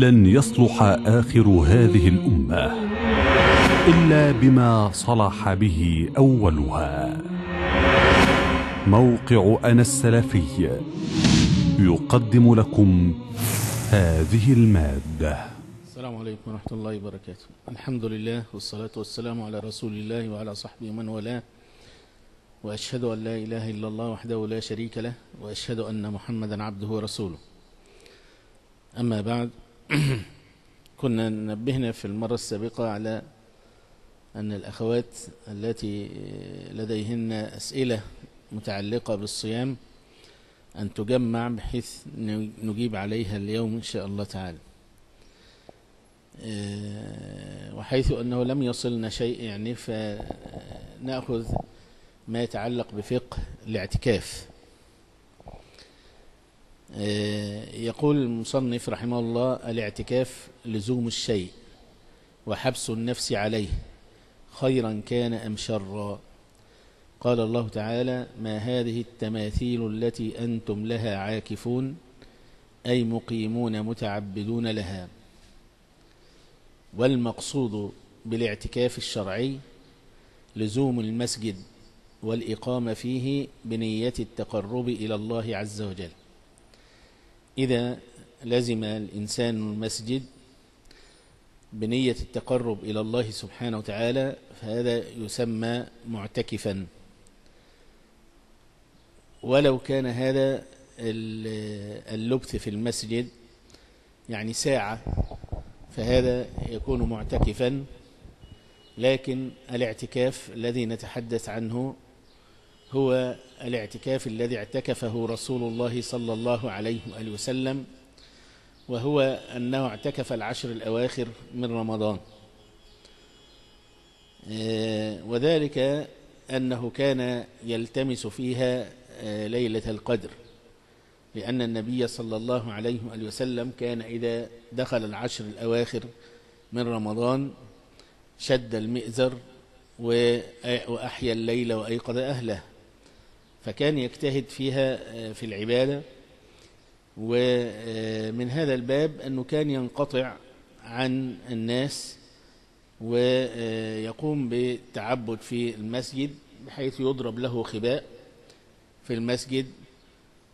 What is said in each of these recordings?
لن يصلح آخر هذه الأمة إلا بما صلح به أولها. موقع أنا السلفي يقدم لكم هذه المادة. السلام عليكم ورحمة الله وبركاته. الحمد لله والصلاة والسلام على رسول الله وعلى صحبه ومن والاه. وأشهد أن لا إله إلا الله وحده لا شريك له وأشهد أن محمدا عبده ورسوله. أما بعد كنا نبهنا في المرة السابقة على أن الأخوات التي لديهن أسئلة متعلقة بالصيام أن تجمع بحيث نجيب عليها اليوم إن شاء الله تعالى. وحيث أنه لم يصلنا شيء يعني فنأخذ ما يتعلق بفقه الاعتكاف. يقول المصنف رحمه الله الاعتكاف لزوم الشيء وحبس النفس عليه خيرا كان أم شرا. قال الله تعالى ما هذه التماثيل التي أنتم لها عاكفون أي مقيمون متعبدون لها. والمقصود بالاعتكاف الشرعي لزوم المسجد والإقامة فيه بنية التقرب إلى الله عز وجل. إذا لزم الإنسان المسجد بنية التقرب إلى الله سبحانه وتعالى فهذا يسمى معتكفا. ولو كان هذا اللبث في المسجد يعني ساعة فهذا يكون معتكفا. لكن الاعتكاف الذي نتحدث عنه هو الاعتكاف الذي اعتكفه رسول الله صلى الله عليه وآله وسلم وهو أنه اعتكف العشر الأواخر من رمضان. وذلك أنه كان يلتمس فيها ليلة القدر لأن النبي صلى الله عليه وآله وسلم كان إذا دخل العشر الأواخر من رمضان شد المئزر وأحيا الليل وأيقظ أهله. فكان يجتهد فيها في العبادة. ومن هذا الباب أنه كان ينقطع عن الناس ويقوم بالتعبد في المسجد بحيث يضرب له خباء في المسجد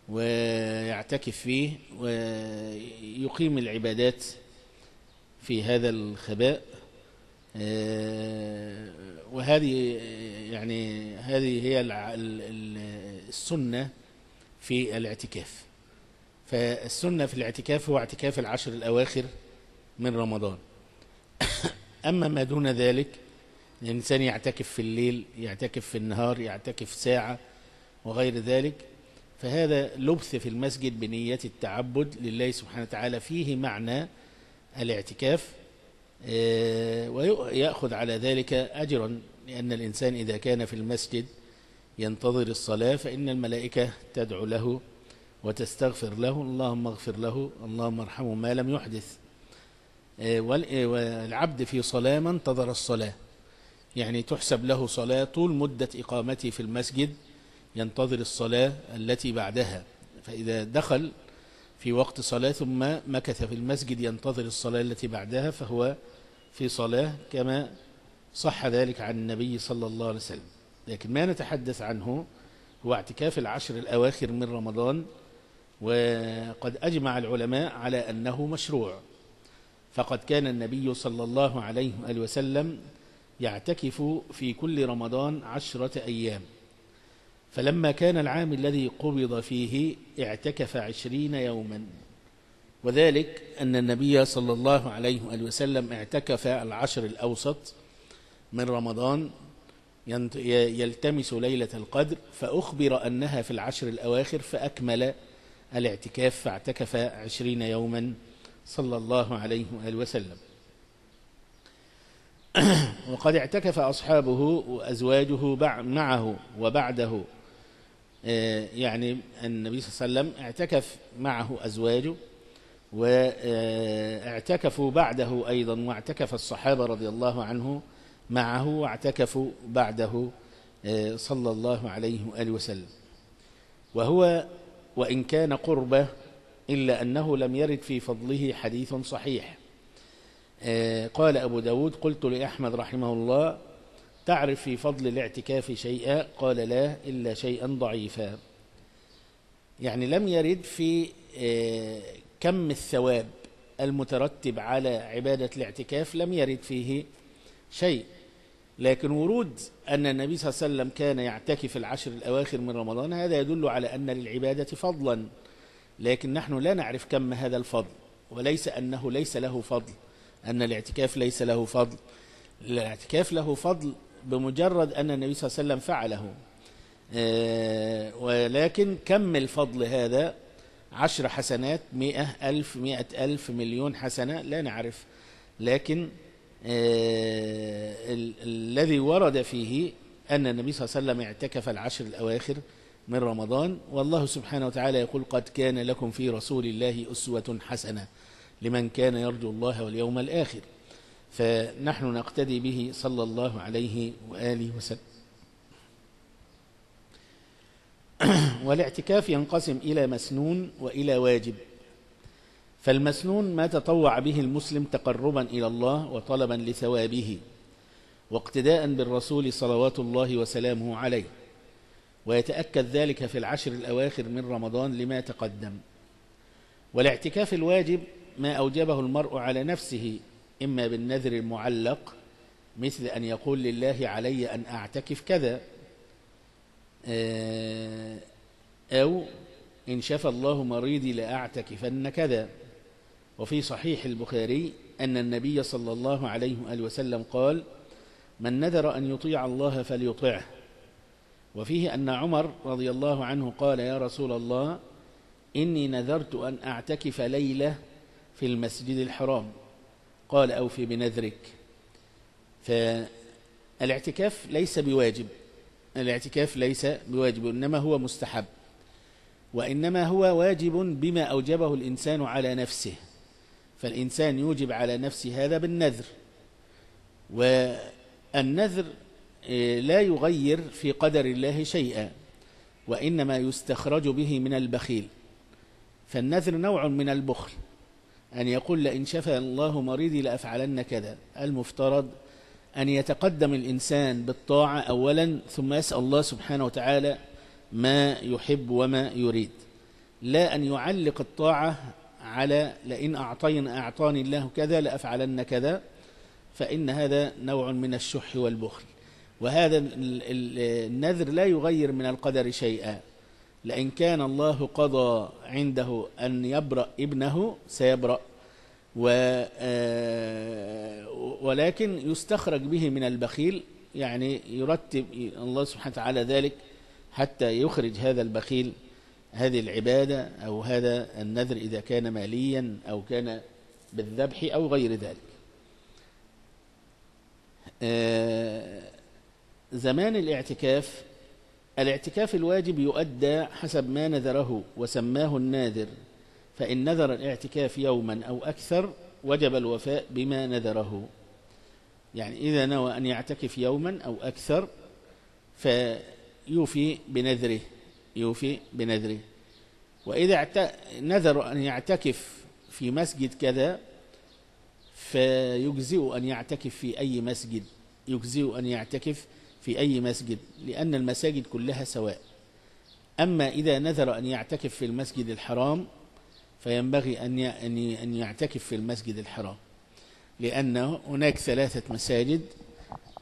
ويعتكف فيه ويقيم العبادات في هذا الخباء. وهذه يعني هذه هي السنة في الاعتكاف. فالسنة في الاعتكاف هو اعتكاف العشر الأواخر من رمضان. أما ما دون ذلك الإنسان يعتكف في الليل يعتكف في النهار يعتكف ساعة وغير ذلك فهذا لبث في المسجد بنية التعبد لله سبحانه وتعالى فيه معنى الاعتكاف. ويأخذ على ذلك أجرا لأن الإنسان إذا كان في المسجد ينتظر الصلاة فإن الملائكة تدعو له وتستغفر له اللهم اغفر له اللهم ارحمه ما لم يحدث. والعبد في صلاة ما انتظر الصلاة. يعني تحسب له صلاة طول مدة إقامته في المسجد ينتظر الصلاة التي بعدها. فإذا دخل في وقت صلاة ثم مكث في المسجد ينتظر الصلاة التي بعدها فهو في صلاة كما صح ذلك عن النبي صلى الله عليه وسلم. لكن ما نتحدث عنه هو اعتكاف العشر الأواخر من رمضان وقد أجمع العلماء على أنه مشروع. فقد كان النبي صلى الله عليه وسلم يعتكف في كل رمضان عشرة أيام. فلما كان العام الذي قبض فيه اعتكف عشرين يوما. وذلك أن النبي صلى الله عليه وسلم اعتكف العشر الأوسط من رمضان يلتمس ليلة القدر فأخبر أنها في العشر الأواخر فأكمل الاعتكاف فاعتكف عشرين يوما صلى الله عليه وآله وسلم. وقد اعتكف أصحابه وأزواجه معه وبعده. يعني النبي صلى الله عليه وسلم اعتكف معه أزواجه واعتكفوا بعده أيضا واعتكف الصحابة رضي الله عنه معه واعتكفوا بعده صلى الله عليه وآله وسلم. وهو وإن كان قربة إلا أنه لم يرد في فضله حديث صحيح. آه، قال أبو داود قلت لأحمد رحمه الله تعرف في فضل الاعتكاف شيئا؟ قال لا إلا شيئا ضعيفا. يعني لم يرد في آه، كم الثواب المترتب على عبادة الاعتكاف لم يرد فيه شيء. لكن ورود أن النبي صلى الله عليه وسلم كان يعتكف العشر الأواخر من رمضان هذا يدل على أن للعبادة فضلا. لكن نحن لا نعرف كم هذا الفضل وليس أنه ليس له فضل أن الاعتكاف ليس له فضل. الاعتكاف له فضل بمجرد أن النبي صلى الله عليه وسلم فعله. آه، ولكن كم الفضل هذا؟ عشر حسنات مئة ألف مئة ألف مليون حسنة لا نعرف. لكن آه، الذي ورد فيه أن النبي صلى الله عليه وسلم اعتكف العشر الأواخر من رمضان والله سبحانه وتعالى يقول قد كان لكم في رسول الله أسوة حسنة لمن كان يرجو الله واليوم الآخر. فنحن نقتدي به صلى الله عليه وآله وسلم. والاعتكاف ينقسم إلى مسنون وإلى واجب. فالمسنون ما تطوع به المسلم تقربا إلى الله وطلبا لثوابه واقتداء بالرسول صلوات الله وسلامه عليه. ويتأكد ذلك في العشر الأواخر من رمضان لما تقدم. والاعتكاف الواجب ما أوجبه المرء على نفسه إما بالنذر المعلق مثل أن يقول لله علي أن أعتكف كذا آه، أو إن شفى الله مريضي لأعتكفن كذا. وفي صحيح البخاري أن النبي صلى الله عليه وآله وسلم قال من نذر أن يطيع الله فليطعه. وفيه أن عمر رضي الله عنه قال يا رسول الله إني نذرت أن أعتكف ليلة في المسجد الحرام. قال أوفي بنذرك. فالاعتكاف ليس بواجب. الاعتكاف ليس بواجب إنما هو مستحب. وإنما هو واجب بما أوجبه الإنسان على نفسه. فالإنسان يوجب على نفسه هذا بالنذر. والنذر آه، لا يغير في قدر الله شيئا وإنما يستخرج به من البخيل. فالنذر نوع من البخل. أن يقول لئن شفى الله مريضي لأفعلن كذا. المفترض أن يتقدم الإنسان بالطاعة أولا ثم يسأل الله سبحانه وتعالى ما يحب وما يريد. لا أن يعلق الطاعة على لئن أعطينا أعطاني الله كذا لأفعلن كذا فإن هذا نوع من الشح والبخل. وهذا النذر لا يغير من القدر شيئا. لئن كان الله قضى عنده أن يبرأ ابنه سيبرأ. آه، ولكن يستخرج به من البخيل يعني يرتب الله سبحانه وتعالى ذلك حتى يخرج هذا البخيل هذه العبادة أو هذا النذر إذا كان ماليا أو كان بالذبح أو غير ذلك. آه، زمان الاعتكاف الاعتكاف الواجب يؤدى حسب ما نذره وسماه الناذر فإن نذر الاعتكاف يوما أو أكثر وجب الوفاء بما نذره. يعني إذا نوى أن يعتكف يوما أو أكثر فيوفي بنذره يوفي بنذره. وإذا نذر أن يعتكف في مسجد كذا فيجزئ أن يعتكف في أي مسجد يجزئ أن يعتكف في أي مسجد لأن المساجد كلها سواء. أما إذا نذر أن يعتكف في المسجد الحرام فينبغي أن يعتكف في المسجد الحرام. لأن هناك ثلاثة مساجد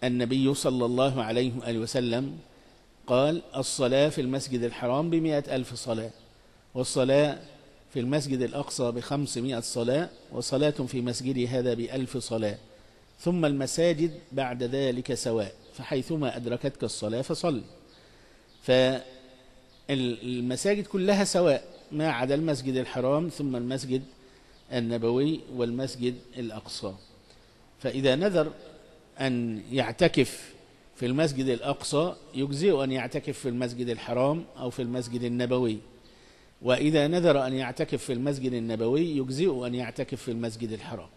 النبي صلى الله عليه وآله وسلم قال الصلاة في المسجد الحرام بمئة ألف صلاة والصلاة في المسجد الأقصى بخمسمائة صلاة وصلاة في مسجد هذا بألف صلاة. ثم المساجد بعد ذلك سواء فحيثما أدركتك الصلاة فصل فالمساجد كلها سواء ما عدا المسجد الحرام ثم المسجد النبوي والمسجد الأقصى. فإذا نذر أن يعتكف في المسجد الأقصى يجزئ أن يعتكف في المسجد الحرام أو في المسجد النبوي. وإذا نذر أن يعتكف في المسجد النبوي يجزئ أن يعتكف في المسجد الحرام.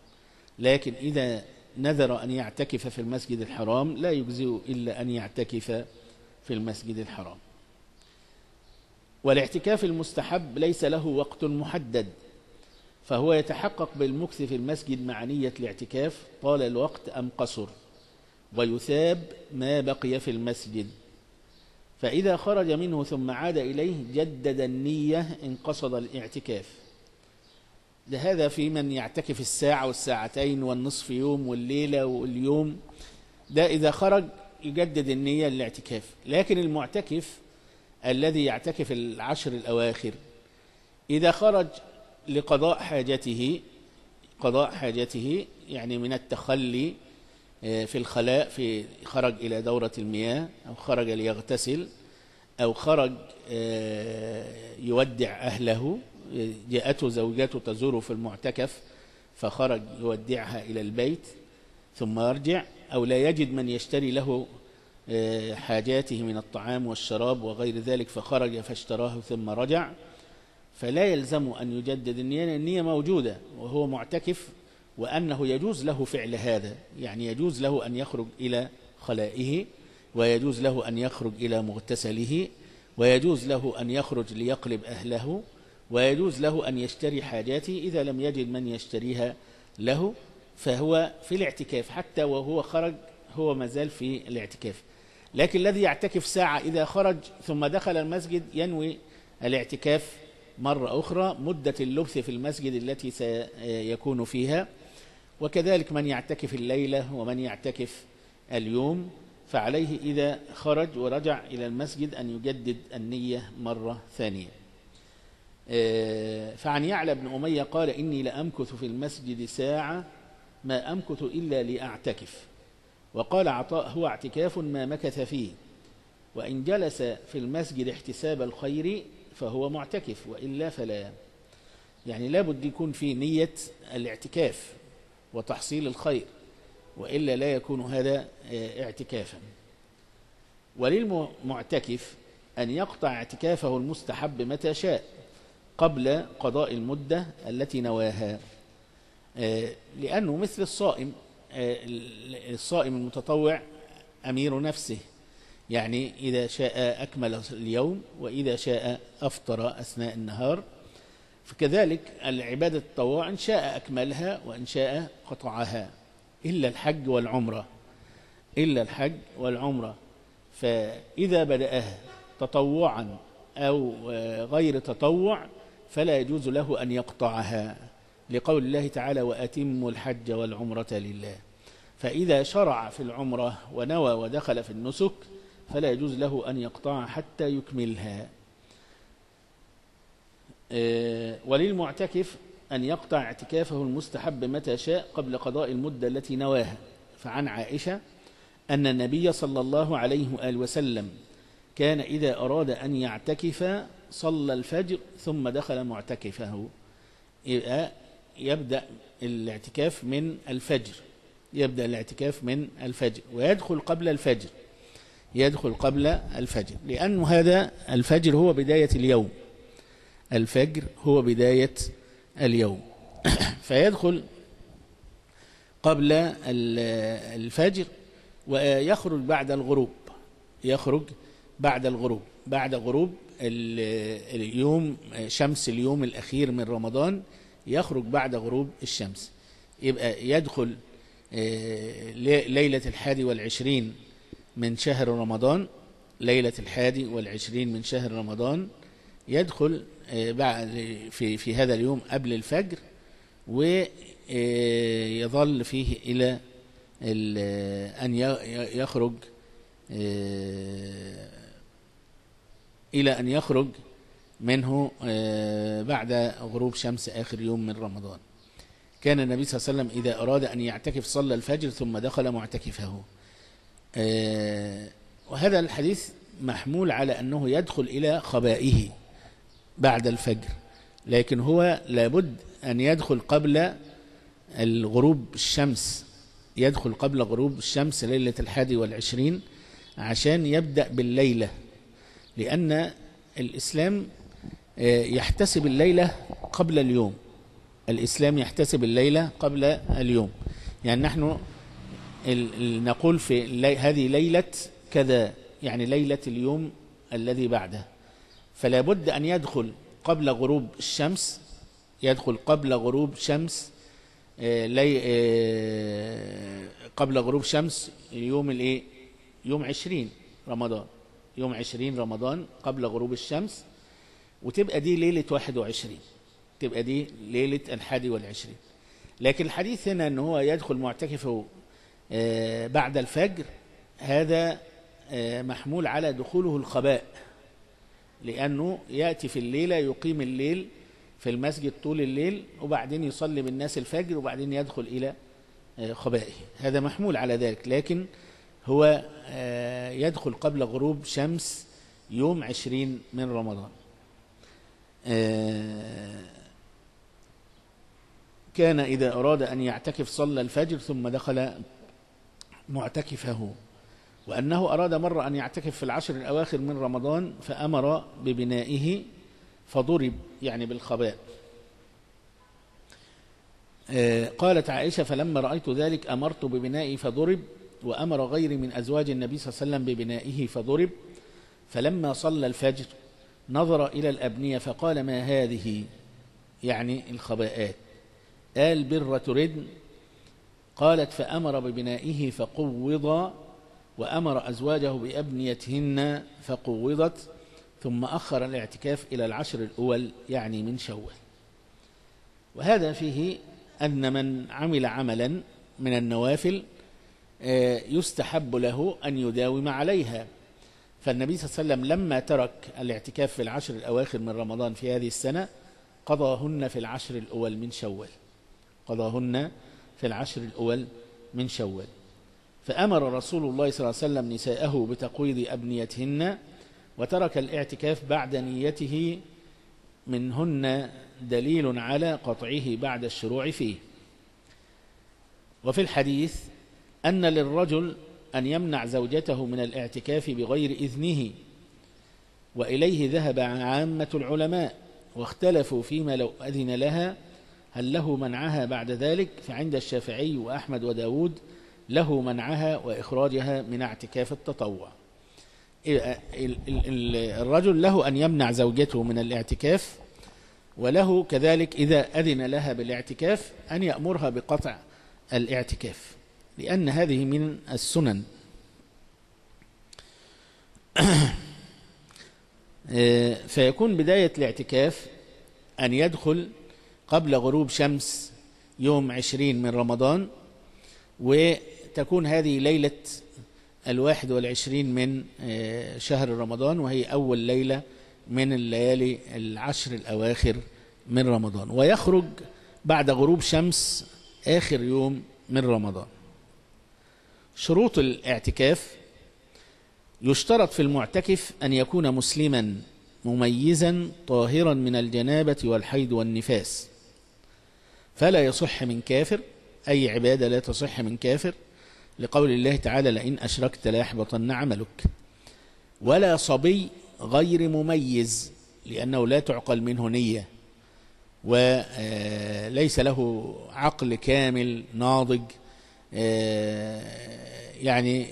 لكن إذا نذر أن يعتكف في المسجد الحرام لا يجزئ إلا أن يعتكف في المسجد الحرام. والاعتكاف المستحب ليس له وقت محدد فهو يتحقق بالمكث في المسجد مع نية الاعتكاف طال الوقت أم قصر ويثاب ما بقي في المسجد. فإذا خرج منه ثم عاد إليه جدد النية إن قصد الاعتكاف. هذا في من يعتكف الساعة والساعتين والنصف يوم والليلة واليوم ده إذا خرج يجدد النية للاعتكاف. لكن المعتكف الذي يعتكف العشر الأواخر إذا خرج لقضاء حاجته قضاء حاجته يعني من التخلي في الخلاء في خرج إلى دورة المياه أو خرج ليغتسل أو خرج يودع أهله جاءته زوجته تزوره في المعتكف فخرج يودعها إلى البيت ثم يرجع أو لا يجد من يشتري له حاجاته من الطعام والشراب وغير ذلك فخرج فاشتراه ثم رجع. فلا يلزم أن يجدد النية النية موجودة وهو معتكف وأنه يجوز له فعل هذا. يعني يجوز له أن يخرج إلى خلائه ويجوز له أن يخرج إلى مغتسله ويجوز له أن يخرج ليقلب أهله ويجوز له أن يشتري حاجاته إذا لم يجد من يشتريها له فهو في الاعتكاف حتى وهو خرج هو مازال في الاعتكاف. لكن الذي يعتكف ساعة إذا خرج ثم دخل المسجد ينوي الاعتكاف مرة أخرى مدة اللبث في المسجد التي سيكون فيها. وكذلك من يعتكف الليلة ومن يعتكف اليوم فعليه إذا خرج ورجع إلى المسجد أن يجدد النية مرة ثانية. فعن يعلى بن أمية قال إني لأمكث في المسجد ساعة ما أمكث إلا لأعتكف. وقال عطاء هو اعتكاف ما مكث فيه وإن جلس في المسجد احتساب الخير فهو معتكف وإلا فلا. يعني لابد يكون في نية الاعتكاف وتحصيل الخير وإلا لا يكون هذا اعتكافا. وللمعتكف أن يقطع اعتكافه المستحب متى شاء. قبل قضاء المدة التي نواها. لأنه مثل الصائم الصائم المتطوع أمير نفسه. يعني إذا شاء أكمل اليوم وإذا شاء أفطر أثناء النهار. فكذلك العبادة التطوع إن شاء أكملها وإن شاء قطعها. إلا الحج والعمرة. إلا الحج والعمرة. فإذا بدأها تطوعا أو غير تطوع فلا يجوز له أن يقطعها لقول الله تعالى وأتم الحج والعمرة لله. فإذا شرع في العمرة ونوى ودخل في النسك فلا يجوز له أن يقطع حتى يكملها. وللمعتكف أن يقطع اعتكافه المستحب متى شاء قبل قضاء المدة التي نواها. فعن عائشة أن النبي صلى الله عليه وآله وسلم كان إذا أراد أن يعتكف صلى الفجر ثم دخل معتكفه. يبقى يبدأ الاعتكاف من الفجر. يبدأ الاعتكاف من الفجر ويدخل قبل الفجر. يدخل قبل الفجر. لأن هذا الفجر هو بداية اليوم. الفجر هو بداية اليوم. فيدخل قبل الفجر ويخرج بعد الغروب. يخرج بعد الغروب. بعد غروب اليوم شمس اليوم الأخير من رمضان يخرج بعد غروب الشمس. يبقى يدخل ليلة الحادي والعشرين من شهر رمضان ليلة الحادي والعشرين من شهر رمضان يدخل بعد في في هذا اليوم قبل الفجر ويظل فيه إلى أن يخرج إلى أن يخرج منه بعد غروب شمس آخر يوم من رمضان. كان النبي صلى الله عليه وسلم إذا أراد أن يعتكف صلى الفجر ثم دخل معتكفه. وهذا الحديث محمول على أنه يدخل إلى خبائه بعد الفجر. لكن هو لابد أن يدخل قبل الغروب الشمس. يدخل قبل غروب الشمس ليلة الحادي والعشرين عشان يبدأ بالليلة. لأن الإسلام يحتسب الليلة قبل اليوم. الإسلام يحتسب الليلة قبل اليوم. يعني نحن نقول في هذه ليلة كذا يعني ليلة اليوم الذي بعده فلا بد أن يدخل قبل غروب الشمس يدخل قبل غروب شمس آه، لي آه، قبل غروب شمس يوم الإيه؟ يوم عشرين رمضان. يوم عشرين رمضان قبل غروب الشمس وتبقى دي ليلة واحد وعشرين تبقى دي ليلة الحادي والعشرين. لكن الحديث هنا إن هو يدخل معتكفه آه، بعد الفجر هذا آه، محمول على دخوله الخباء لأنه يأتي في الليلة يقيم الليل في المسجد طول الليل وبعدين يصلي بالناس الفجر وبعدين يدخل إلى آه، خبائه. هذا محمول على ذلك لكن هو آه، يدخل قبل غروب شمس يوم عشرين من رمضان. آه، كان إذا أراد أن يعتكف صلى الفجر ثم دخل معتكفه. وأنه أراد مرة أن يعتكف في العشر الأواخر من رمضان فأمر ببنائه فضرب يعني بالخباء. آه، قالت عائشة فلما رأيت ذلك أمرت ببنائي فضرب وأمر غيري من أزواج النبي صلى الله عليه وسلم ببنائه فضرب فلما صلى الفجر نظر إلى الأبنية فقال ما هذه؟ يعني الخباءات. قال بر تردن. قالت فأمر ببنائه فقوض وأمر أزواجه بأبنيتهن فقوضت ثم أخر الاعتكاف إلى العشر الأول يعني من شوال. وهذا فيه أن من عمل عملا من النوافل يستحب له أن يداوم عليها. فالنبي صلى الله عليه وسلم لما ترك الاعتكاف في العشر الأواخر من رمضان في هذه السنة قضاهن في العشر الأول من شوال. قضاهن في العشر الأول من شوال. فأمر رسول الله صلى الله عليه وسلم نساءه بتقويض أبنيتهن وترك الاعتكاف بعد نيته منهن دليل على قطعه بعد الشروع فيه. وفي الحديث أن للرجل أن يمنع زوجته من الاعتكاف بغير إذنه وإليه ذهب عامة العلماء واختلفوا فيما لو أذن لها هل له منعها بعد ذلك فعند الشافعي وأحمد وداود له منعها وإخراجها من اعتكاف التطوع. الرجل له أن يمنع زوجته من الاعتكاف وله كذلك إذا أذن لها بالاعتكاف أن يأمرها بقطع الاعتكاف. لأن هذه من السنن. فيكون بداية الاعتكاف أن يدخل قبل غروب شمس يوم عشرين من رمضان وتكون هذه ليلة الواحد والعشرين من شهر رمضان وهي أول ليلة من الليالي العشر الأواخر من رمضان. ويخرج بعد غروب شمس آخر يوم من رمضان. شروط الاعتكاف يشترط في المعتكف أن يكون مسلما مميزا طاهرا من الجنابة والحيض والنفاس. فلا يصح من كافر أي عبادة لا تصح من كافر لقول الله تعالى لئن أشركت ليحبطن عملك. ولا صبي غير مميز لأنه لا تعقل منه نية وليس له عقل كامل ناضج يعني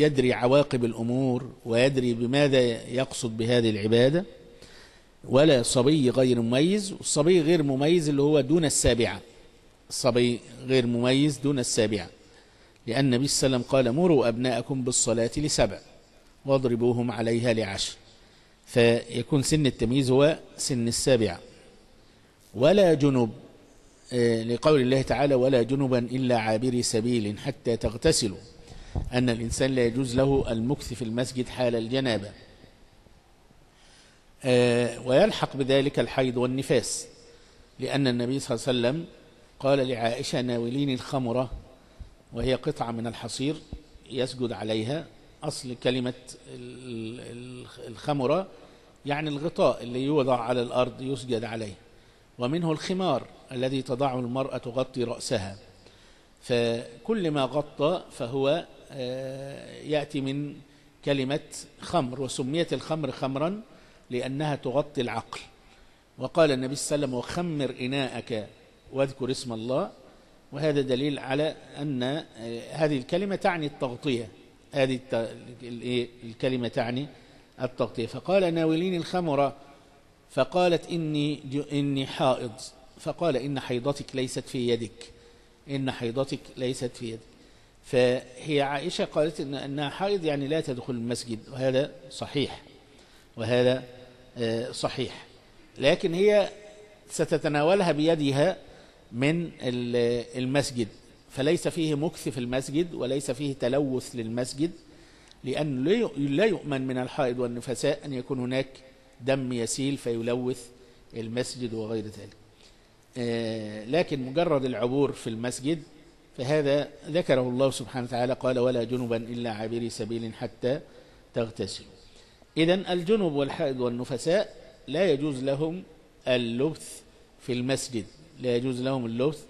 يدري عواقب الأمور ويدري بماذا يقصد بهذه العبادة ولا صبي غير مميز والصبي غير مميز اللي هو دون السابعة. الصبي غير مميز دون السابعة. لأن النبي صلى الله عليه وسلم قال مروا أبناءكم بالصلاة لسبع واضربوهم عليها لعشر. فيكون سن التمييز هو سن السابعة. ولا جنب لقول الله تعالى ولا جنبا إلا عابري سبيل حتى تغتسلوا. أن الإنسان لا يجوز له المكث في المسجد حال الجنابة. ويلحق بذلك الحيض والنفاس لأن النبي صلى الله عليه وسلم قال لعائشة ناولين الخمرة وهي قطعة من الحصير يسجد عليها. أصل كلمة الخمرة يعني الغطاء اللي يوضع على الأرض يسجد عليه. ومنه الخمار الذي تضعه المرأة تغطي رأسها. فكل ما غطى فهو يأتي من كلمة خمر وسميت الخمر خمرا لأنها تغطي العقل. وقال النبي صلى الله عليه وسلم وخمر إناءك واذكر اسم الله. وهذا دليل على أن هذه الكلمة تعني التغطية. هذه الكلمة تعني التغطية. فقال ناولين الخمر فقالت إني, إني حائض فقال إن حيضتك ليست في يدك. إن حيضتك ليست في يدك. فهي عائشة قالت إن أنها حائض يعني لا تدخل المسجد وهذا صحيح. وهذا آه، صحيح. لكن هي ستتناولها بيدها من المسجد. فليس فيه مكث في المسجد وليس فيه تلوث للمسجد لأن لا يؤمن من الحائض والنفساء أن يكون هناك دم يسيل فيلوث المسجد وغير ذلك. لكن مجرد العبور في المسجد فهذا ذكره الله سبحانه وتعالى قال ولا جنبا إلا عابري سبيل حتى تغتسلوا. إذا الجنب والحائض والنفساء لا يجوز لهم اللبث في المسجد لا يجوز لهم اللبث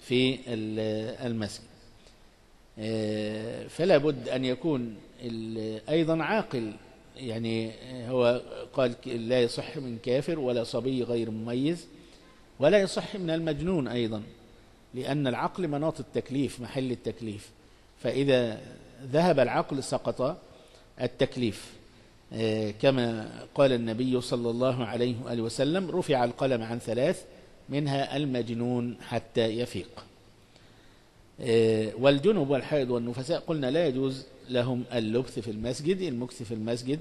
في المسجد. آه، فلا بد أن يكون أيضا عاقل يعني هو قال لا يصح من كافر ولا صبي غير مميز. ولا يصح من المجنون أيضا لأن العقل مناط التكليف محل التكليف. فإذا ذهب العقل سقط التكليف. آه، كما قال النبي صلى الله عليه وآله وسلم رفع القلم عن ثلاث منها المجنون حتى يفيق. آه، والجنب والحائض والنفساء قلنا لا يجوز لهم اللبث في المسجد المكث في المسجد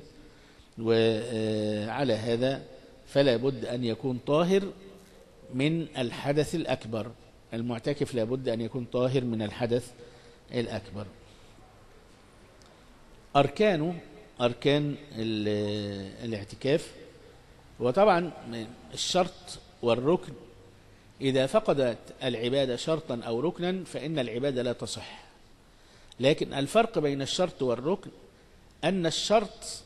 وعلى هذا فلا بد أن يكون طاهر من الحدث الأكبر. المعتكف لا بد أن يكون طاهر من الحدث الأكبر. أركانه أركان الاعتكاف. وطبعا الشرط والركن. إذا فقدت العبادة شرطا أو ركنا فإن العبادة لا تصح. لكن الفرق بين الشرط والركن أن الشرط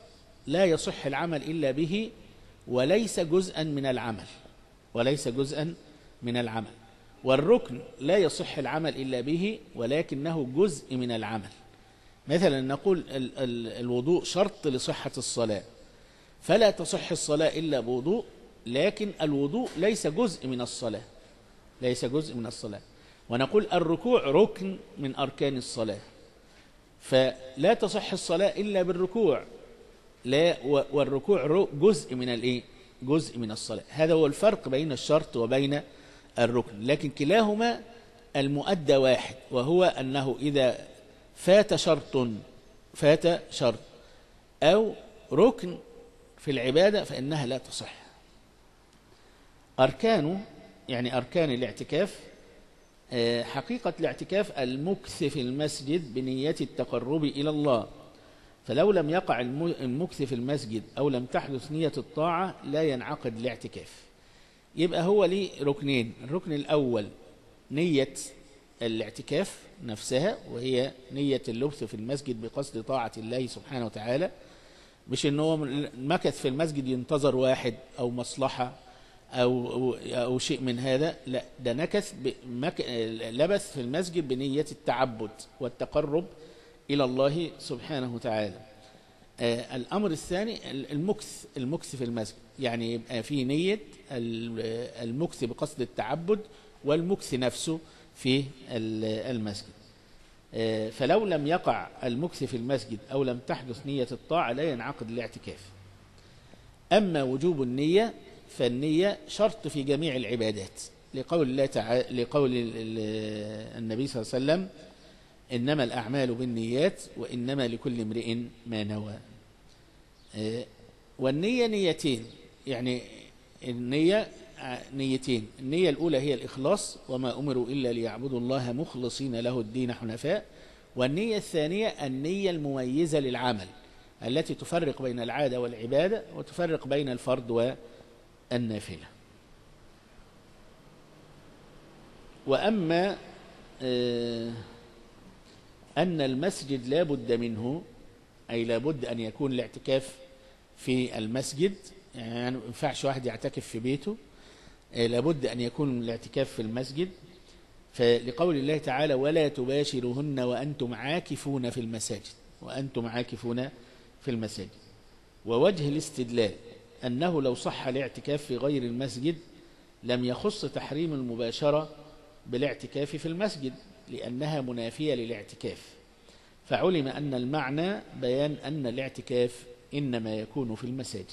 لا يصح العمل إلا به وليس جزءا من العمل. وليس جزءا من العمل. والركن لا يصح العمل إلا به ولكنه جزء من العمل. مثلا نقول ال ال الوضوء شرط لصحة الصلاة. فلا تصح الصلاة إلا بوضوء لكن الوضوء ليس جزء من الصلاة. ليس جزء من الصلاة. ونقول الركوع ركن من أركان الصلاة. فلا تصح الصلاة إلا بالركوع. لا والركوع جزء من الإيه؟ جزء من الصلاة. هذا هو الفرق بين الشرط وبين الركن. لكن كلاهما المؤدى واحد وهو أنه إذا فات شرط فات شرط أو ركن في العبادة فإنها لا تصح. أركانه يعني أركان الاعتكاف آه، حقيقة الاعتكاف المكث في المسجد بنية التقرب إلى الله. فلو لم يقع المكث في المسجد أو لم تحدث نية الطاعة لا ينعقد الاعتكاف. يبقى هو ليه ركنين. الركن الأول نية الاعتكاف نفسها وهي نية اللبث في المسجد بقصد طاعة الله سبحانه وتعالى. مش إن هو مكث في المسجد ينتظر واحد أو مصلحة أو, أو شيء من هذا. لا ده نكث لبث في المسجد بنية التعبد والتقرب إلى الله سبحانه وتعالى. آه الأمر الثاني المكث المكث في المسجد. يعني يبقى في نية المكث بقصد التعبد والمكث نفسه في المسجد. آه فلو لم يقع المكث في المسجد أو لم تحدث نية الطاعة لا ينعقد الاعتكاف. أما وجوب النية فالنية شرط في جميع العبادات. لقول الله تعالى لقول النبي صلى الله عليه وسلم إنما الأعمال بالنيات وإنما لكل امرئ ما نوى. آه، والنية نيتين يعني النية نيتين. النية الأولى هي الإخلاص وما أمروا إلا ليعبدوا الله مخلصين له الدين حنفاء. والنية الثانية النية المميزة للعمل التي تفرق بين العادة والعبادة وتفرق بين الفرد والنافلة. وأما آه أن المسجد لا بد منه أي لا بد أن يكون الاعتكاف في المسجد يعني ما ينفعش واحد يعتكف في بيته لابد أن يكون الاعتكاف في المسجد. فلقول الله تعالى ولا تباشرهن وأنتم عاكفون في المساجد. وأنتم عاكفون في المساجد. ووجه الاستدلال أنه لو صح الاعتكاف في غير المسجد لم يخص تحريم المباشرة بالاعتكاف في المسجد. لأنها منافية للاعتكاف. فعلم أن المعنى بيان أن الاعتكاف إنما يكون في المساجد.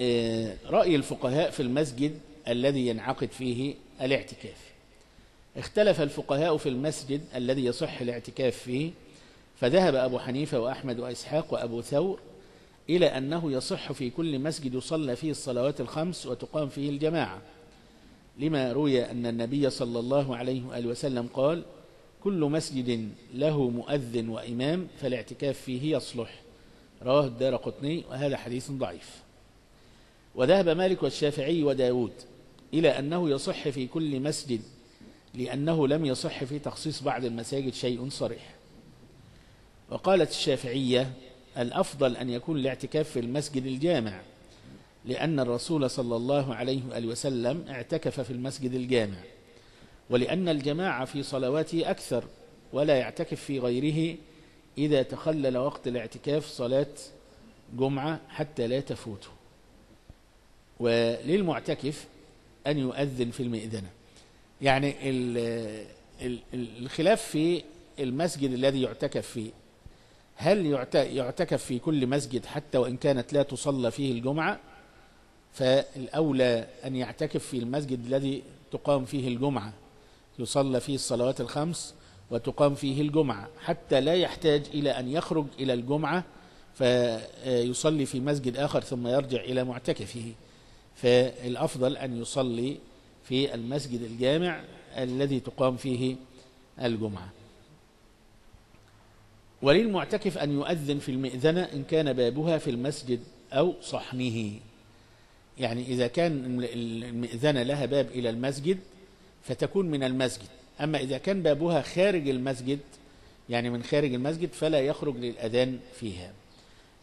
آه، رأي الفقهاء في المسجد الذي ينعقد فيه الاعتكاف. اختلف الفقهاء في المسجد الذي يصح الاعتكاف فيه فذهب أبو حنيفة وأحمد وإسحاق وأبو ثور إلى أنه يصح في كل مسجد يصلى فيه الصلوات الخمس وتقام فيه الجماعة. لما روي أن النبي صلى الله عليه وآله وسلم قال كل مسجد له مؤذن وإمام فالاعتكاف فيه يصلح. رواه الدار قطني وهذا حديث ضعيف. وذهب مالك والشافعي وداود إلى أنه يصح في كل مسجد لأنه لم يصح في تخصيص بعض المساجد شيء صريح. وقالت الشافعية الأفضل أن يكون الاعتكاف في المسجد الجامع لأن الرسول صلى الله عليه وآله وسلم اعتكف في المسجد الجامع ولأن الجماعة في صلواته أكثر ولا يعتكف في غيره إذا تخلل وقت الاعتكاف صلاة جمعة حتى لا تفوته. وللمعتكف أن يؤذن في المئذنة. يعني ال- ال- الخلاف في المسجد الذي يعتكف فيه هل يعت- يعتكف في كل مسجد حتى وإن كانت لا تصلى فيه الجمعة؟ فالأولى أن يعتكف في المسجد الذي تقام فيه الجمعة. يصلى فيه الصلوات الخمس وتقام فيه الجمعة. حتى لا يحتاج إلى أن يخرج إلى الجمعة فيصلي في مسجد آخر ثم يرجع إلى معتكفه. فالأفضل أن يصلي في المسجد الجامع الذي تقام فيه الجمعة. وللمعتكف أن يؤذن في المئذنة إن كان بابها في المسجد أو صحنه. يعني إذا كان المئذنة لها باب إلى المسجد فتكون من المسجد. أما إذا كان بابها خارج المسجد يعني من خارج المسجد فلا يخرج للأذان فيها.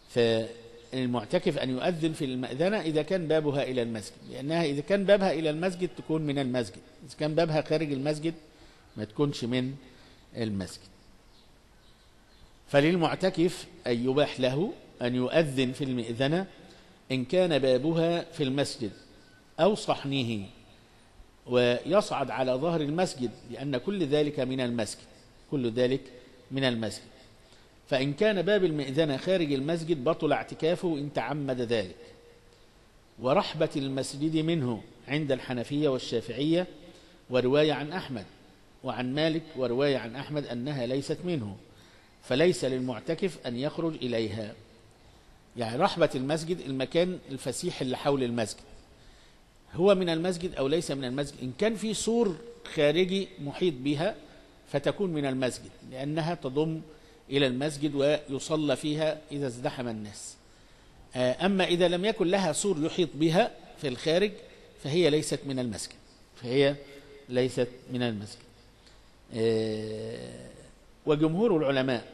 فالمعتكف أن يؤذن في المأذنة إذا كان بابها إلى المسجد. لأنها إذا كان بابها إلى المسجد تكون من المسجد. إذا كان بابها خارج المسجد ما تكونش من المسجد. فللمعتكف أن يباح له أن يؤذن في المئذنة إن كان بابها في المسجد أو صحنه ويصعد على ظهر المسجد لأن كل ذلك من المسجد كل ذلك من المسجد. فإن كان باب المئذنة خارج المسجد بطل اعتكافه إن تعمد ذلك. ورحبة المسجد منه عند الحنفية والشافعية ورواية عن أحمد وعن مالك ورواية عن أحمد أنها ليست منه. فليس للمعتكف أن يخرج إليها. يعني رحبة المسجد المكان الفسيح اللي حول المسجد. هو من المسجد أو ليس من المسجد؟ إن كان في سور خارجي محيط بها فتكون من المسجد لأنها تضم إلى المسجد ويصلى فيها إذا ازدحم الناس. أما إذا لم يكن لها سور يحيط بها في الخارج فهي ليست من المسجد. فهي ليست من المسجد. وجمهور العلماء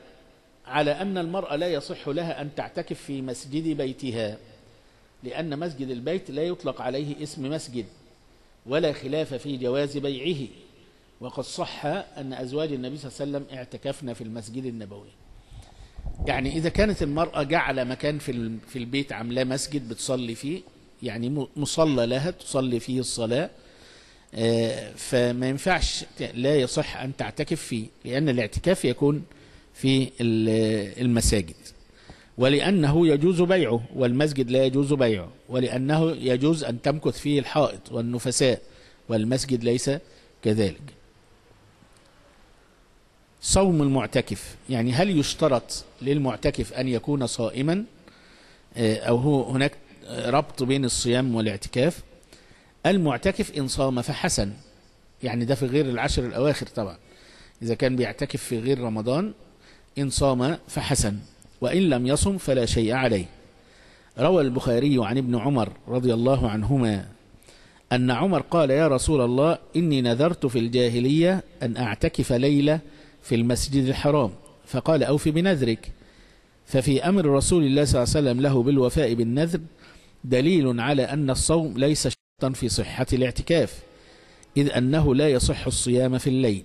على أن المرأة لا يصح لها أن تعتكف في مسجد بيتها لأن مسجد البيت لا يطلق عليه اسم مسجد ولا خلاف في جواز بيعه. وقد صح أن أزواج النبي صلى الله عليه وسلم اعتكفنا في المسجد النبوي. يعني إذا كانت المرأة جعل مكان في في البيت عاملاه مسجد بتصلي فيه يعني مصلى لها تصلي فيه الصلاة فما ينفعش لا يصح أن تعتكف فيه لأن الاعتكاف يكون في المساجد. ولأنه يجوز بيعه والمسجد لا يجوز بيعه. ولأنه يجوز أن تمكث فيه الحائط والنفساء والمسجد ليس كذلك. صوم المعتكف يعني هل يشترط للمعتكف أن يكون صائما؟ أو هو هناك ربط بين الصيام والاعتكاف؟ المعتكف إن صام فحسن. يعني ده في غير العشر الأواخر طبعا. إذا كان بيعتكف في غير رمضان إن صام فحسن. وإن لم يصم فلا شيء عليه. روى البخاري عن ابن عمر رضي الله عنهما أن عمر قال يا رسول الله إني نذرت في الجاهلية أن أعتكف ليلة في المسجد الحرام. فقال أوف بنذرك. ففي أمر رسول الله صلى الله عليه وسلم له بالوفاء بالنذر دليل على أن الصوم ليس في صحة الاعتكاف إذ أنه لا يصح الصيام في الليل.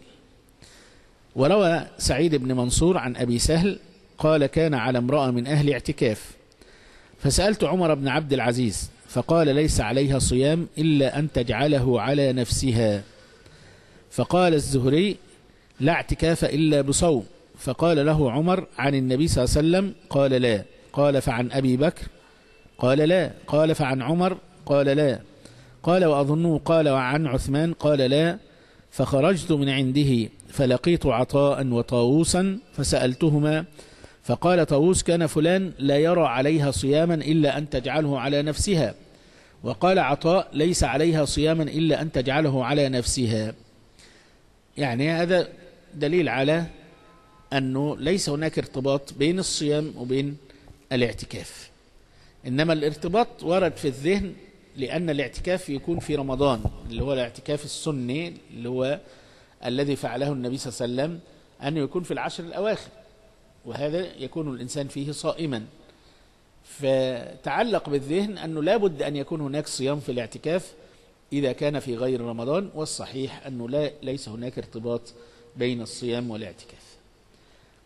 وروى سعيد بن منصور عن أبي سهل قال كان على امرأة من أهل اعتكاف. فسألت عمر بن عبد العزيز فقال ليس عليها صيام إلا أن تجعله على نفسها. فقال الزهري لا اعتكاف إلا بصوم. فقال له عمر عن النبي صلى الله عليه وسلم قال لا. قال فعن أبي بكر. قال لا. قال فعن عمر. قال لا. قال وأظنه قال وعن عثمان قال لا فخرجت من عنده فلقيت عطاء وطاووسا فسألتهما فقال طاووس كان فلان لا يرى عليها صياما إلا أن تجعله على نفسها. وقال عطاء ليس عليها صياما إلا أن تجعله على نفسها. يعني هذا دليل على أنه ليس هناك ارتباط بين الصيام وبين الاعتكاف. إنما الارتباط ورد في الذهن لأن الاعتكاف يكون في رمضان اللي هو الاعتكاف السني اللي هو الذي فعله النبي صلى الله عليه وسلم أنه يكون في العشر الأواخر. وهذا يكون الإنسان فيه صائما. فتعلق بالذهن أنه لا بد أن يكون هناك صيام في الاعتكاف إذا كان في غير رمضان والصحيح أنه لا ليس هناك ارتباط بين الصيام والاعتكاف.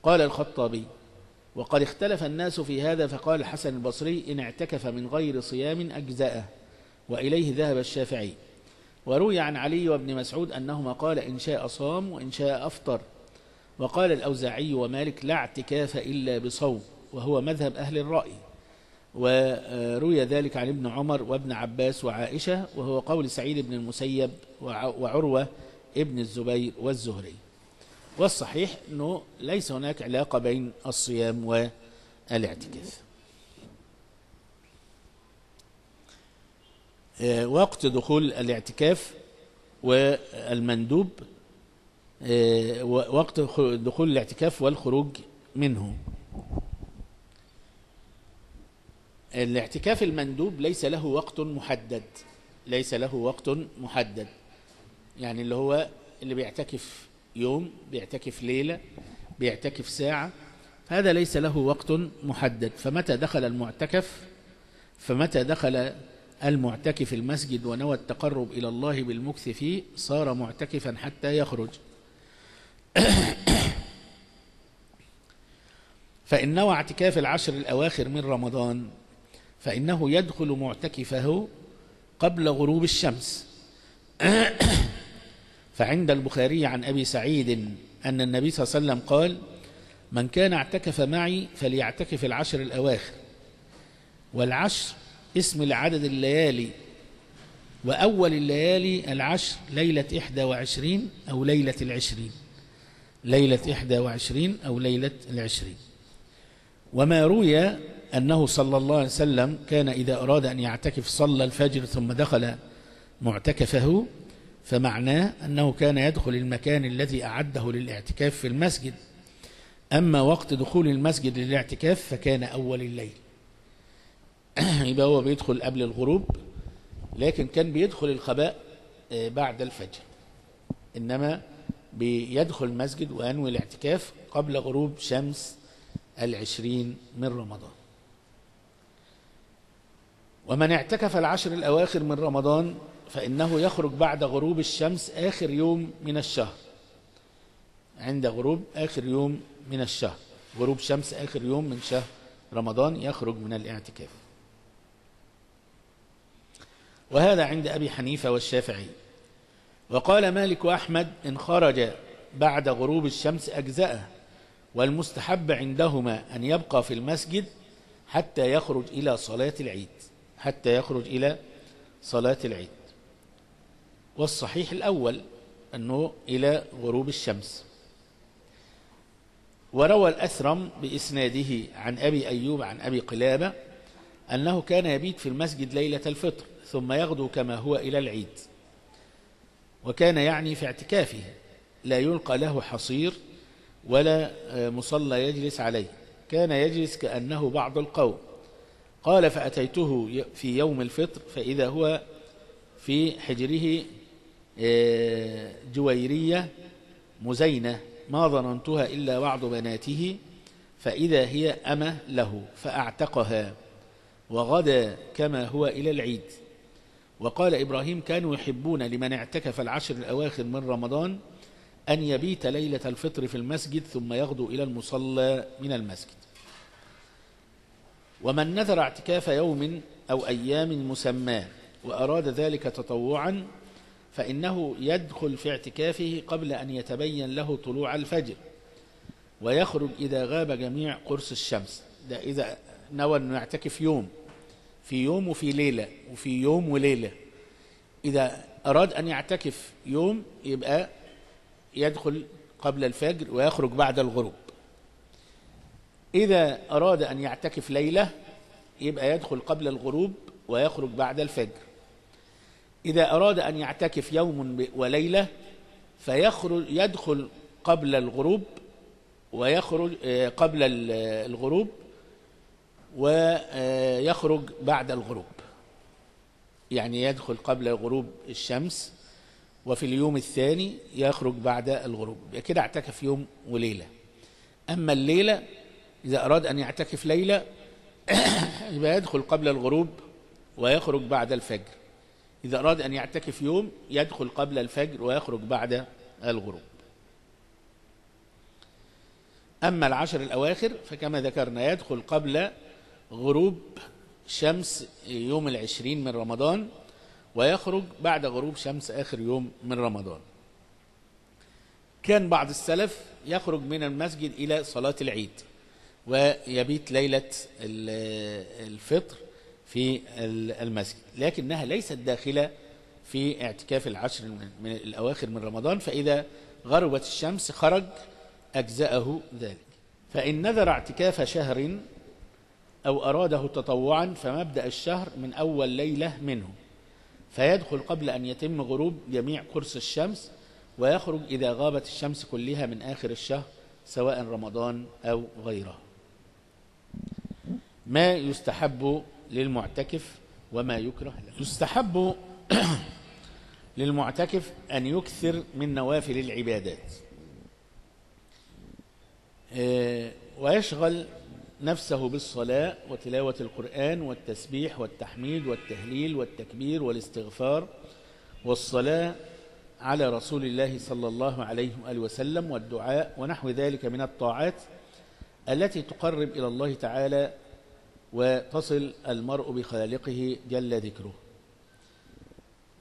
قال الخطابي وقد اختلف الناس في هذا فقال الحسن البصري إن اعتكف من غير صيام أجزأه. وإليه ذهب الشافعي. وروي عن علي وابن مسعود أنهما قال إن شاء صام وإن شاء أفطر. وقال الأوزاعي ومالك لا اعتكاف إلا بصوم وهو مذهب أهل الرأي. وروي ذلك عن ابن عمر وابن عباس وعائشة وهو قول سعيد بن المسيب وعروة ابن الزبير والزهري. والصحيح أنه ليس هناك علاقة بين الصيام والاعتكاف. وقت دخول الاعتكاف والمندوب وقت دخول الاعتكاف والخروج منه. الاعتكاف المندوب ليس له وقت محدد ليس له وقت محدد. يعني اللي هو اللي بيعتكف يوم بيعتكف ليلة بيعتكف ساعة هذا ليس له وقت محدد. فمتى دخل المعتكف؟ فمتى دخل المعتكف المسجد ونوى التقرب إلى الله بالمكث فيه صار معتكفا حتى يخرج. فإن نوى اعتكاف العشر الأواخر من رمضان فإنه يدخل معتكفه قبل غروب الشمس. فعند البخاري عن أبي سعيد أن النبي صلى الله عليه وسلم قال من كان اعتكف معي فليعتكف العشر الأواخر والعشر اسم لعدد الليالي وأول الليالي العشر ليلة إحدى وعشرين أو ليلة العشرين. ليلة إحدى وعشرين أو ليلة العشرين. وما روي أنه صلى الله عليه وسلم كان إذا أراد أن يعتكف صلى الفجر ثم دخل معتكفه فمعناه أنه كان يدخل المكان الذي أعده للاعتكاف في المسجد. أما وقت دخول المسجد للاعتكاف فكان أول الليل. يبقى هو بيدخل قبل الغروب لكن كان بيدخل الخباء بعد الفجر. إنما بيدخل المسجد وينوي الاعتكاف قبل غروب شمس العشرين من رمضان. ومن اعتكف العشر الأواخر من رمضان فإنه يخرج بعد غروب الشمس آخر يوم من الشهر. عند غروب آخر يوم من الشهر. غروب شمس آخر يوم من شهر رمضان يخرج من الاعتكاف. وهذا عند أبي حنيفة والشافعي. وقال مالك وأحمد إن خرج بعد غروب الشمس أجزأه والمستحب عندهما أن يبقى في المسجد حتى يخرج إلى صلاة العيد حتى يخرج إلى صلاة العيد. والصحيح الأول أنه إلى غروب الشمس. وروى الأثرم بإسناده عن أبي أيوب عن أبي قلابة أنه كان يبيت في المسجد ليلة الفطر. ثم يغدو كما هو إلى العيد. وكان يعني في اعتكافه لا يلقى له حصير ولا مصلى يجلس عليه. كان يجلس كأنه بعض القوم. قال فأتيته في يوم الفطر فإذا هو في حجره جويرية مزينة ما ظننتها إلا بعض بناته فإذا هي أمة له فأعتقها وغدا كما هو إلى العيد. وقال إبراهيم كانوا يحبون لمن اعتكف العشر الأواخر من رمضان أن يبيت ليلة الفطر في المسجد ثم يغدو إلى المصلى من المسجد. ومن نذر اعتكاف يوم أو أيام مسماه وأراد ذلك تطوعا فإنه يدخل في اعتكافه قبل أن يتبين له طلوع الفجر ويخرج إذا غاب جميع قرص الشمس. ده إذا نوى أنه يعتكف يوم. في يوم وفي ليلة وفي يوم وليلة. إذا أراد أن يعتكف يوم يبقى يدخل قبل الفجر ويخرج بعد الغروب. إذا أراد أن يعتكف ليلة يبقى يدخل قبل الغروب ويخرج بعد الفجر. إذا أراد أن يعتكف يوم وليلة فيخرج يدخل قبل الغروب ويخرج قبل الغروب ويخرج بعد الغروب. يعني يدخل قبل غروب الشمس وفي اليوم الثاني يخرج بعد الغروب. كده اعتكف يوم وليلة. أما الليلة إذا أراد أن يعتكف ليلة يبقى يدخل قبل الغروب ويخرج بعد الفجر. إذا أراد أن يعتكف يوم يدخل قبل الفجر ويخرج بعد الغروب. أما العشر الأواخر فكما ذكرنا يدخل قبل غروب شمس يوم العشرين من رمضان ويخرج بعد غروب شمس آخر يوم من رمضان. كان بعض السلف يخرج من المسجد إلى صلاة العيد ويبيت ليلة الفطر في المسجد لكنها ليست داخلة في اعتكاف العشر من الأواخر من رمضان فإذا غربت الشمس خرج أجزأه ذلك. فإن نذر اعتكاف شهر أو أراده تطوعا فمبدأ الشهر من أول ليلة منه. فيدخل قبل أن يتم غروب جميع قرص الشمس ويخرج إذا غابت الشمس كلها من آخر الشهر سواء رمضان أو غيره ما يستحب للمعتكف وما يكره له. يستحب للمعتكف أن يكثر من نوافل العبادات. ويشغل نفسه بالصلاة وتلاوة القرآن والتسبيح والتحميد والتهليل والتكبير والاستغفار والصلاة على رسول الله صلى الله عليه وآله وسلم والدعاء ونحو ذلك من الطاعات التي تقرب إلى الله تعالى وتصل المرء بخالقه جل ذكره.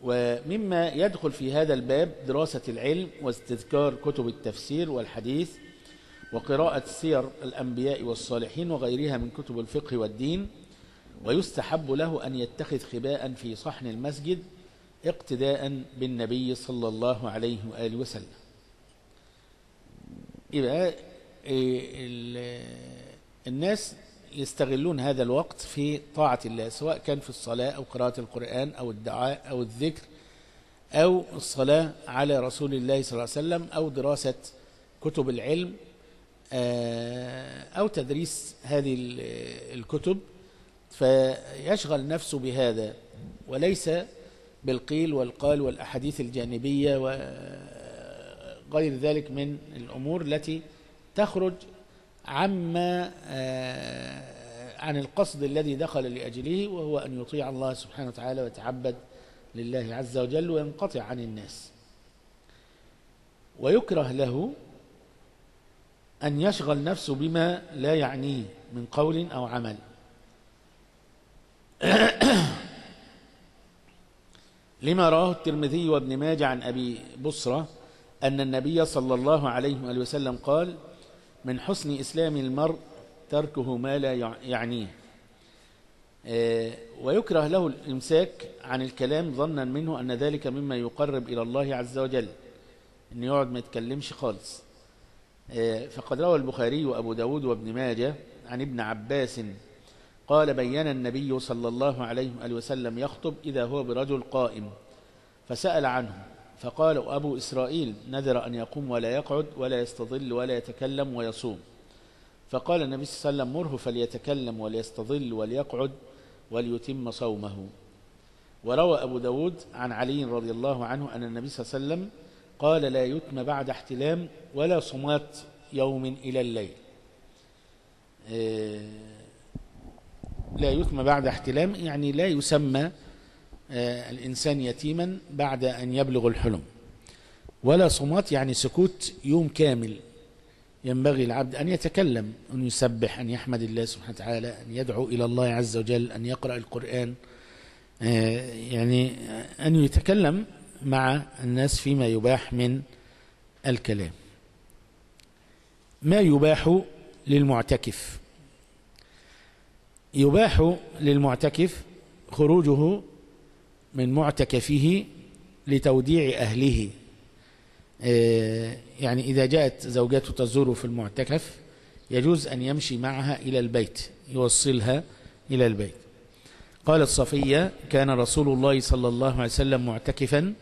ومما يدخل في هذا الباب دراسة العلم واستذكار كتب التفسير والحديث وقراءة سير الأنبياء والصالحين وغيرها من كتب الفقه والدين ويستحب له أن يتخذ خباء في صحن المسجد اقتداء بالنبي صلى الله عليه وآله وسلم. يبقى الناس يستغلون هذا الوقت في طاعة الله سواء كان في الصلاة أو قراءة القرآن أو الدعاء أو الذكر أو الصلاة على رسول الله صلى الله عليه وسلم أو دراسة كتب العلم أو تدريس هذه الكتب فيشغل نفسه بهذا وليس بالقيل والقال والأحاديث الجانبية وغير ذلك من الأمور التي تخرج عما عن القصد الذي دخل لأجله وهو أن يطيع الله سبحانه وتعالى ويتعبد لله عز وجل وينقطع عن الناس. ويكره له أن يشغل نفسه بما لا يعنيه من قول أو عمل. لما رواه الترمذي وابن ماجه عن أبي بصرة أن النبي صلى الله عليه وسلم قال من حسن إسلام المرء تركه ما لا يعنيه. ويكره له الإمساك عن الكلام ظنا منه أن ذلك مما يقرب إلى الله عز وجل. أن يقعد ما يتكلمش خالص. فقد روى البخاري وأبو داود وابن ماجه عن ابن عباس قال بين النبي صلى الله عليه وآله وسلم يخطب إذا هو برجل قائم فسأل عنه فقال أبو إسرائيل نذر أن يقوم ولا يقعد ولا يستظل ولا يتكلم ويصوم. فقال النبي صلى الله عليه وسلم مره فليتكلم وليستظل وليقعد وليتم صومه. وروى أبو داود عن علي رضي الله عنه أن النبي صلى الله عليه وسلم قال لا يتم بعد احتلام ولا صمات يوم إلى الليل. لا يتم بعد احتلام يعني لا يسمى الإنسان يتيما بعد أن يبلغ الحلم. ولا صمات يعني سكوت يوم كامل ينبغي العبد أن يتكلم أن يسبح أن يحمد الله سبحانه وتعالى أن يدعو إلى الله عز وجل أن يقرأ القرآن. يعني أن يتكلم مع الناس فيما يباح من الكلام. ما يباح للمعتكف؟ يباح للمعتكف خروجه من معتكفه لتوديع أهله. آه، يعني إذا جاءت زوجته تزوره في المعتكف يجوز أن يمشي معها إلى البيت يوصلها إلى البيت. قالت صفية كان رسول الله صلى الله عليه وسلم معتكفا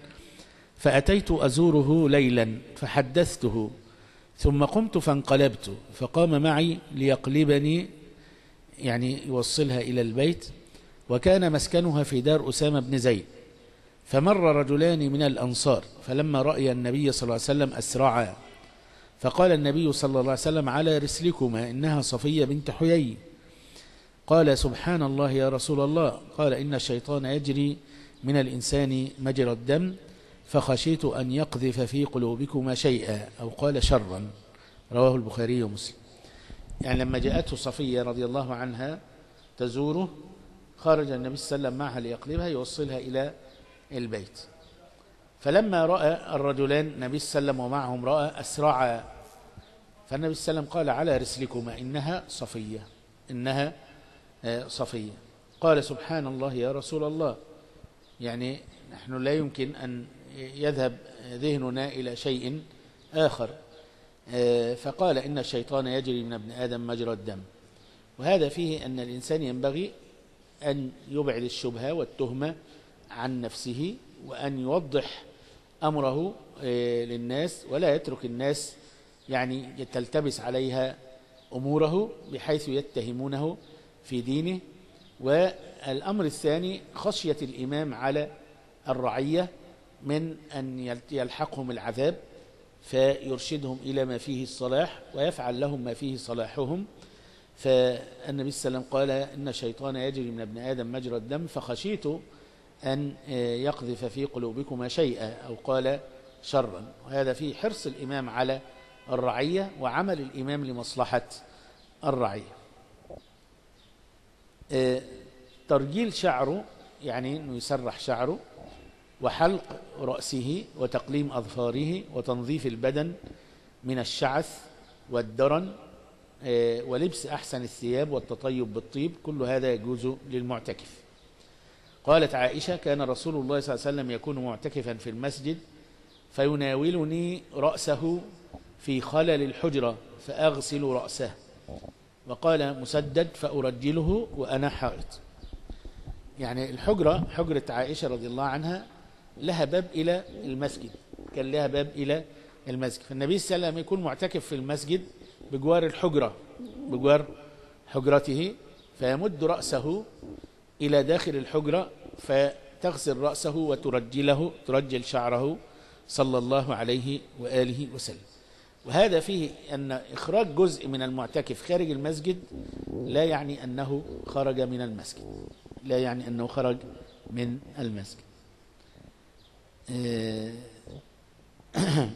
فأتيت أزوره ليلا فحدثته ثم قمت فانقلبت فقام معي ليقلبني يعني يوصلها إلى البيت وكان مسكنها في دار أسامة بن زيد فمر رجلان من الأنصار فلما رأي النبي صلى الله عليه وسلم أسرعا فقال النبي صلى الله عليه وسلم على رسلكما إنها صفية بنت حيي. قال سبحان الله يا رسول الله. قال إن الشيطان يجري من الإنسان مجرى الدم فخشيت أن يقذف في قلوبكما شيئا أو قال شرا. رواه البخاري ومسلم. يعني لما جاءته صفية رضي الله عنها تزوره خرج النبي صلى الله عليه وسلم معها ليقلبها يوصلها إلى البيت. فلما رأى الرجلان النبي صلى الله عليه وسلم ومعهم رأى أسرعا. فالنبي صلى الله عليه وسلم قال على رسلكما إنها صفية. إنها آه، صفية. قال سبحان الله يا رسول الله. يعني نحن لا يمكن أن يذهب ذهننا إلى شيء آخر. آه، فقال إن الشيطان يجري من ابن آدم مجرى الدم. وهذا فيه أن الإنسان ينبغي أن يبعد الشبهة والتهمة عن نفسه وأن يوضح أمره آه، للناس ولا يترك الناس يعني تلتبس عليها أموره بحيث يتهمونه في دينه. والأمر الثاني خشية الإمام على الرعية من أن يلحقهم العذاب فيرشدهم إلى ما فيه الصلاح ويفعل لهم ما فيه صلاحهم. فالنبي صلى الله عليه وسلم قال إن الشيطان يجري من ابن آدم مجرى الدم فخشيت أن يقذف في قلوبكما شيئا أو قال شرا. وهذا فيه حرص الإمام على الرعية وعمل الإمام لمصلحة الرعية. آه، ترجيل شعره يعني أنه يسرح شعره وحلق رأسه وتقليم أظفاره وتنظيف البدن من الشعث والدرن آه، ولبس أحسن الثياب والتطيب بالطيب كل هذا يجوز للمعتكف. قالت عائشة كان رسول الله صلى الله عليه وسلم يكون معتكفا في المسجد فيناولني رأسه في خلل الحجرة فأغسل رأسه. وقال مسدد فأرجله وأنا حائط. يعني الحجرة حجرة عائشة رضي الله عنها لها باب إلى المسجد. كان لها باب إلى المسجد. فالنبي صلى الله عليه وسلم يكون معتكف في المسجد بجوار الحجرة بجوار حجرته فيمد رأسه إلى داخل الحجرة فتغسل رأسه وترجله ترجل شعره صلى الله عليه وآله وسلم. وهذا فيه أن إخراج جزء من المعتكف خارج المسجد لا يعني أنه خرج من المسجد. لا يعني أنه خرج من المسجد.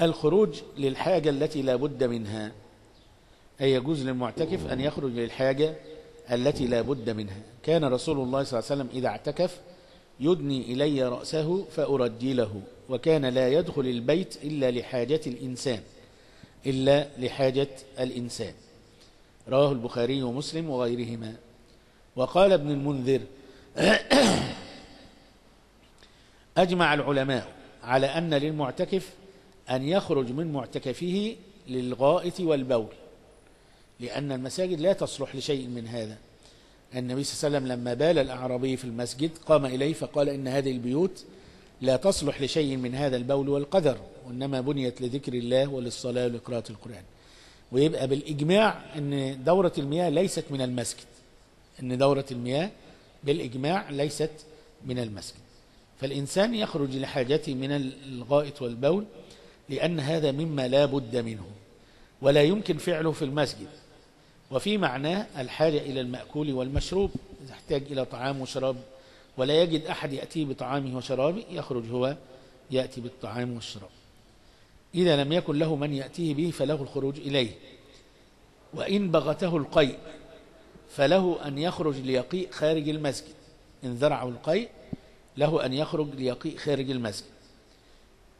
الخروج للحاجة التي لا بد منها. أي يجوز للمعتكف أن يخرج للحاجة التي لا بد منها. كان رسول الله صلى الله عليه وسلم إذا اعتكف يدني إلي رأسه فأرجله وكان لا يدخل البيت إلا لحاجة الإنسان إلا لحاجة الإنسان. رواه البخاري ومسلم وغيرهما. وقال ابن المنذر أجمع العلماء على أن للمعتكف أن يخرج من معتكفه للغائط والبول لأن المساجد لا تصلح لشيء من هذا. النبي صلى الله عليه وسلم لما بال الأعرابي في المسجد قام إليه فقال إن هذه البيوت لا تصلح لشيء من هذا البول والقدر وإنما بنيت لذكر الله وللصلاة ولقراءة القرآن. ويبقى بالإجماع أن دورة المياه ليست من المسجد. أن دورة المياه بالإجماع ليست من المسجد. فالإنسان يخرج لحاجته من الغائط والبول لأن هذا مما لا بد منه ولا يمكن فعله في المسجد. وفي معناه الحاجة إلى المأكول والمشروب يحتاج إلى طعام وشراب ولا يجد أحد يأتيه بطعامه وشرابه يخرج هو يأتي بالطعام والشراب. إذا لم يكن له من يأتيه به فله الخروج إليه. وإن بغته القيء فله أن يخرج ليقيء خارج المسجد. إن ذرعه القيء له أن يخرج ليقيء خارج المسجد.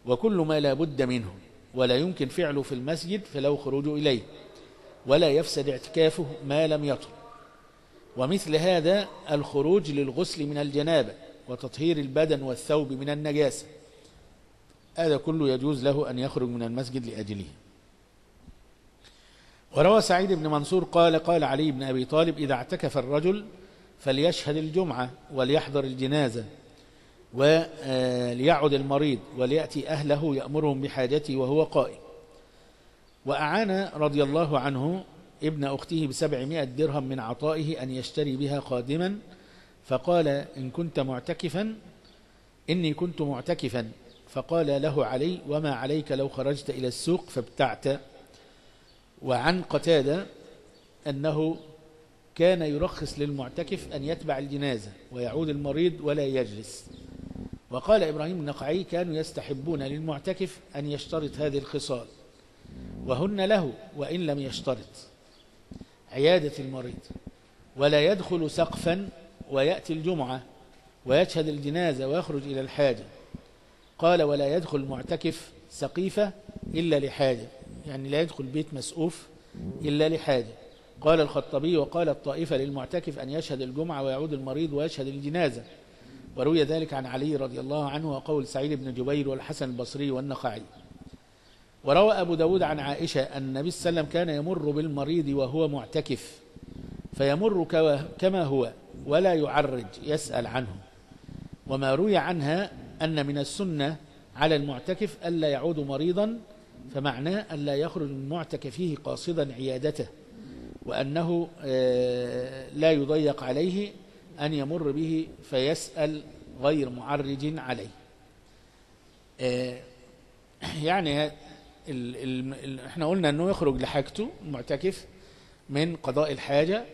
وكل ما لا بد منه ولا يمكن فعله في المسجد فله خروج إليه ولا يفسد اعتكافه ما لم يطل. ومثل هذا الخروج للغسل من الجنابة وتطهير البدن والثوب من النجاسة. هذا كله يجوز له أن يخرج من المسجد لأجله. وروى سعيد بن منصور قال قال علي بن أبي طالب إذا اعتكف الرجل فليشهد الجمعة وليحضر الجنازة. وليعد المريض وليأتي أهله يأمرهم بحاجته وهو قائم. وأعان رضي الله عنه ابن أخته بسبعمائة درهم من عطائه أن يشتري بها قادما فقال إن كنت معتكفا إني كنت معتكفا. فقال له علي وما عليك لو خرجت إلى السوق فابتعت. وعن قتادة أنه كان يرخص للمعتكف أن يتبع الجنازة ويعود المريض ولا يجلس. وقال إبراهيم النقعي كانوا يستحبون للمعتكف أن يشترط هذه الخصال وهن له وإن لم يشترط. عيادة المريض ولا يدخل سقفا ويأتي الجمعة ويشهد الجنازة ويخرج إلى الحاجة. قال ولا يدخل المعتكف سقيفة إلا لحاجة يعني لا يدخل بيت مسؤوف إلا لحاجة. قال الخطبي وقال الطائفة للمعتكف أن يشهد الجمعة ويعود المريض ويشهد الجنازة. وروي ذلك عن علي رضي الله عنه وقول سعيد بن جبير والحسن البصري والنخعي. وروى أبو داود عن عائشة أن النبي صلى الله عليه وسلم كان يمر بالمريض وهو معتكف فيمر كما هو ولا يعرج يسأل عنه. وما روي عنها أن من السنة على المعتكف ألا يعود مريضا فمعناه ألا يخرج من معتكفيه قاصدا عيادته وأنه لا يضيق عليه أن يمر به فيسأل غير معرج عليه. يعني ال ال إحنا قلنا إنه يخرج لحاجته المعتكف من قضاء الحاجة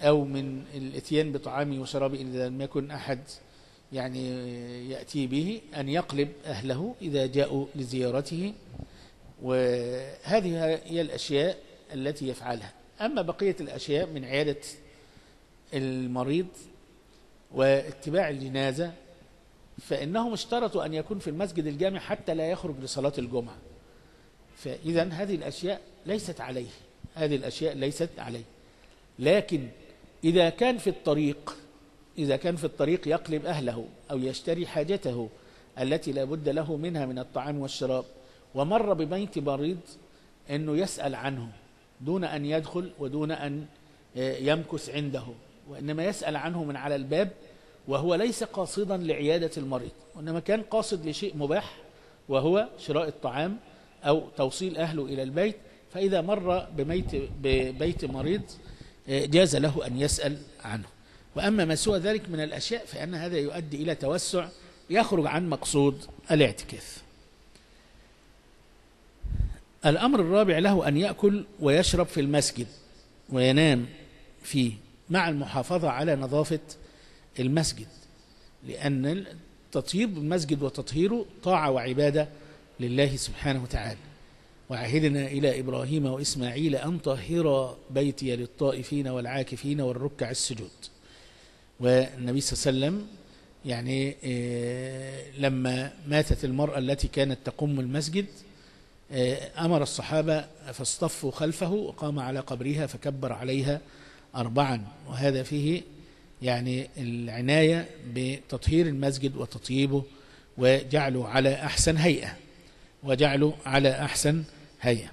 أو من الإتيان بطعامه وشرابه إذا لم يكن أحد يعني يأتي به أن يقلب أهله إذا جاءوا لزيارته. وهذه هي الأشياء التي يفعلها. أما بقية الأشياء من عيادة المريض واتباع الجنازة فإنهم اشترطوا أن يكون في المسجد الجامع حتى لا يخرج لصلاة الجمعة. فإذا هذه الأشياء ليست عليه هذه الأشياء ليست عليه. لكن إذا كان في الطريق إذا كان في الطريق يقلب أهله أو يشتري حاجته التي لا بد له منها من الطعام والشراب ومر ببيت مريض أنه يسأل عنه دون أن يدخل ودون أن يمكث عنده. وإنما يسأل عنه من على الباب وهو ليس قاصدا لعيادة المريض وإنما كان قاصد لشيء مباح وهو شراء الطعام أو توصيل أهله إلى البيت فإذا مر ببيت, ببيت مريض جاز له أن يسأل عنه. وأما ما سوى ذلك من الأشياء فإن هذا يؤدي إلى توسع يخرج عن مقصود الاعتكاف. الأمر الرابع له أن يأكل ويشرب في المسجد وينام فيه. مع المحافظة على نظافة المسجد لأن تطيب المسجد وتطهيره طاعة وعبادة لله سبحانه وتعالى. وعهدنا إلى إبراهيم وإسماعيل أن طهر بيتي للطائفين والعاكفين والركع السجود. والنبي صلى الله عليه وسلم يعني لما ماتت المرأة التي كانت تقوم المسجد أمر الصحابة فاصطفوا خلفه وقام على قبرها فكبر عليها أربعا وهذا فيه يعني العناية بتطهير المسجد وتطييبه وجعله على أحسن هيئة وجعله على أحسن هيئة.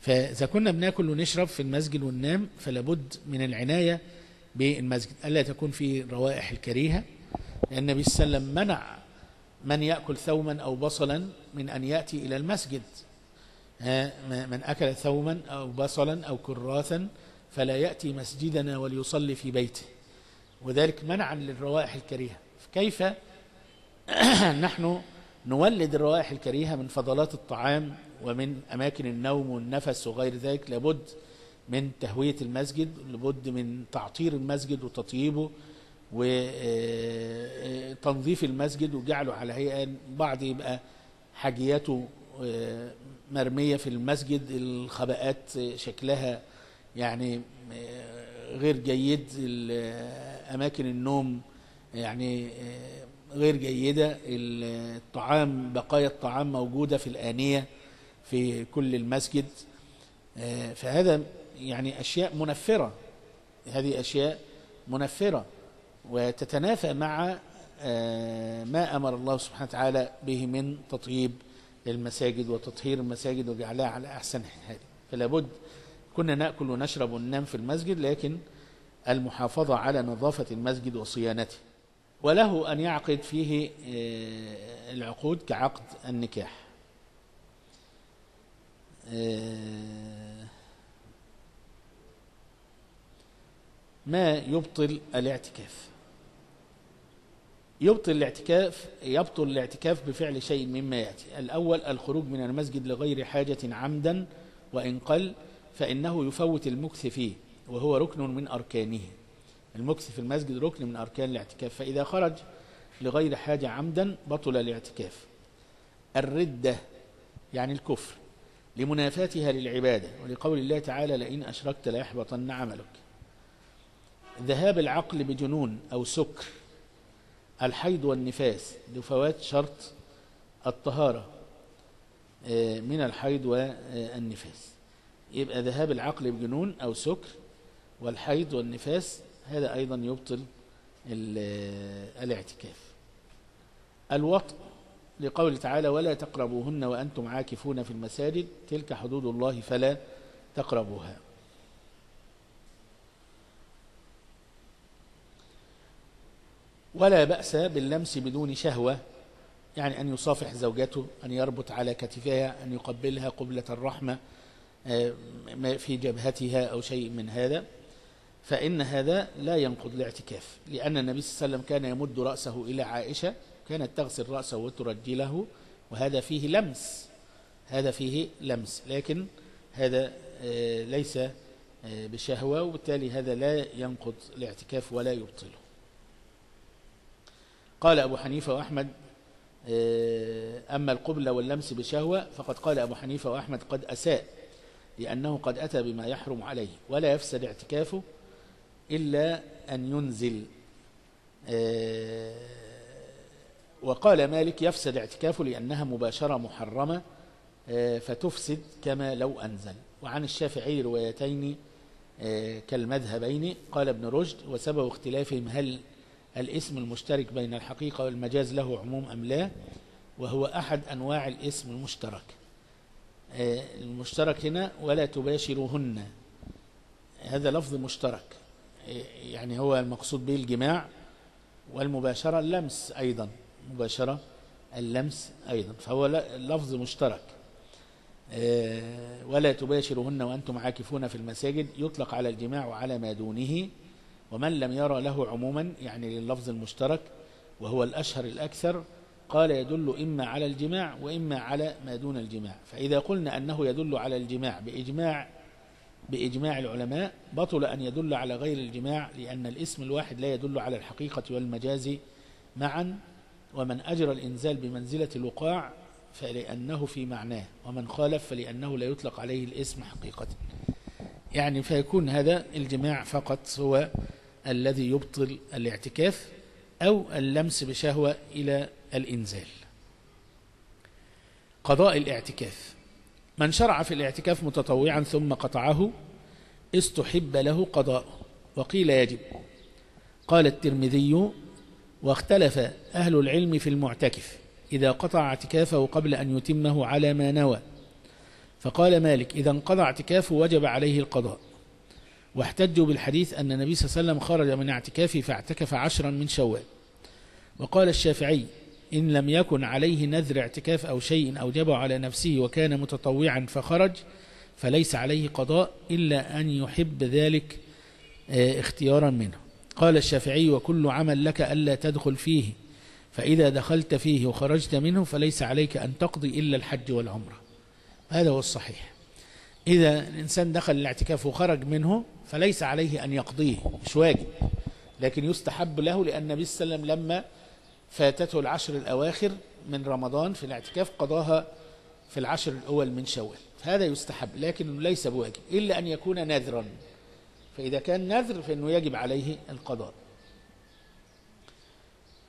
فإذا كنا بناكل ونشرب في المسجد وننام فلابد من العناية بالمسجد. ألا تكون فيه روائح الكريهة؟ لأن النبي صلى الله عليه وسلم منع من يأكل ثوما أو بصلا من أن يأتي إلى المسجد. من أكل ثوما أو بصلا أو كراثا فلا يأتي مسجدنا وليصلي في بيته. وذلك منعا للروائح الكريهة. كيف نحن نولد الروائح الكريهة من فضلات الطعام ومن أماكن النوم والنفس وغير ذلك؟ لابد من تهوية المسجد لابد من تعطير المسجد وتطييبه وتنظيف المسجد وجعله على هيئة. بعض يبقى حاجياته مرمية في المسجد الخباءات شكلها يعني غير جيد أماكن النوم يعني غير جيدة. الطعام بقايا الطعام موجودة في الآنية في كل المسجد فهذا يعني أشياء منفرة. هذه أشياء منفرة وتتنافى مع آه، ما أمر الله سبحانه وتعالى به من تطيب المساجد وتطهير المساجد وجعلها على أحسن حال. فلا بد كنا نأكل ونشرب وننام في المسجد لكن المحافظة على نظافة المسجد وصيانته وله أن يعقد فيه آه، العقود كعقد النكاح. آه، ما يبطل الاعتكاف؟ يبطل الاعتكاف يبطل الاعتكاف بفعل شيء مما يأتي. الأول الخروج من المسجد لغير حاجة عمدا وإن قل فإنه يفوت المكث فيه وهو ركن من أركانه. المكث في المسجد ركن من أركان الاعتكاف. فإذا خرج لغير حاجة عمدا بطل الاعتكاف. الردة يعني الكفر لمنافاتها للعبادة ولقول الله تعالى لئن أشركت ليحبطن عملك. ذهاب العقل بجنون أو سكر الحيض والنفاس لفوات شرط الطهارة آه، من الحيض والنفاس. يبقى ذهاب العقل بجنون أو سكر والحيض والنفاس هذا أيضا يبطل الاعتكاف. الوطء لقول تعالى ولا تقربوهن وأنتم عاكفون في المساجد. تلك حدود الله فلا تقربوها. ولا بأس باللمس بدون شهوة يعني أن يصافح زوجته أن يربط على كتفها أن يقبلها قبلة الرحمة في جبهتها أو شيء من هذا فإن هذا لا ينقض الاعتكاف لأن النبي صلى الله عليه وسلم كان يمد رأسه إلى عائشة كانت تغسل رأسه وترجله وهذا فيه لمس هذا فيه لمس لكن هذا آه، ليس آه، بشهوة وبالتالي هذا لا ينقض الاعتكاف ولا يبطله. قال أبو حنيفة وأحمد آه، أما القبلة واللمس بشهوة فقد قال أبو حنيفة وأحمد قد أساء. لأنه قد أتى بما يحرم عليه ولا يفسد اعتكافه إلا أن ينزل. وقال مالك يفسد اعتكافه لأنها مباشرة محرمة آه، فتفسد كما لو أنزل. وعن الشافعي روايتين آه، كالمذهبين قال ابن رشد وسبب اختلافهم هل الاسم المشترك بين الحقيقة والمجاز له عموم أم لا؟ وهو أحد أنواع الاسم المشترك. آه، المشترك هنا ولا تباشرهن هذا لفظ مشترك. يعني هو المقصود به الجماع والمباشرة اللمس أيضا. مباشرة اللمس أيضا. فهو لفظ مشترك. ولا تباشرهن وأنتم عاكفون في المساجد. يطلق على الجماع وعلى ما دونه. ومن لم يرى له عموما يعني لللفظ المشترك وهو الأشهر الأكثر قال يدل إما على الجماع وإما على ما دون الجماع. فإذا قلنا أنه يدل على الجماع بإجماع بإجماع العلماء بطل أن يدل على غير الجماع لأن الاسم الواحد لا يدل على الحقيقة والمجاز معا. ومن أجرى الإنزال بمنزلة الوقاع فلأنه في معناه ومن خالف فلأنه لا يطلق عليه الاسم حقيقة. يعني فيكون هذا الجماع فقط هو الذي يبطل الاعتكاف أو اللمس بشهوة إلى الإنزال. قضاء الاعتكاف. من شرع في الاعتكاف متطوعا ثم قطعه استحب له قضاء وقيل يجب. قال الترمذي واختلف أهل العلم في المعتكف إذا قطع اعتكافه قبل أن يتمه على ما نوى. فقال مالك إذا انقضى اعتكافه وجب عليه القضاء. واحتجوا بالحديث أن النبي صلى الله عليه وسلم خرج من اعتكافه فاعتكف عشرا من شوال. وقال الشافعي إن لم يكن عليه نذر اعتكاف أو شيء أوجبه على نفسه وكان متطوعا فخرج فليس عليه قضاء إلا أن يحب ذلك آه، اختيارا منه. قال الشافعي وكل عمل لك ألا تدخل فيه فإذا دخلت فيه وخرجت منه فليس عليك أن تقضي إلا الحج والعمرة. هذا هو الصحيح. إذا الإنسان دخل الاعتكاف وخرج منه فليس عليه أن يقضيه مش واجب لكن يستحب له لأن النبي صلى الله عليه وسلم لما فاتته العشر الأواخر من رمضان في الاعتكاف قضاها في العشر الأول من شوال. هذا يستحب لكن ليس بواجب إلا أن يكون نذرا. فإذا كان نذر فإنه يجب عليه القضاء.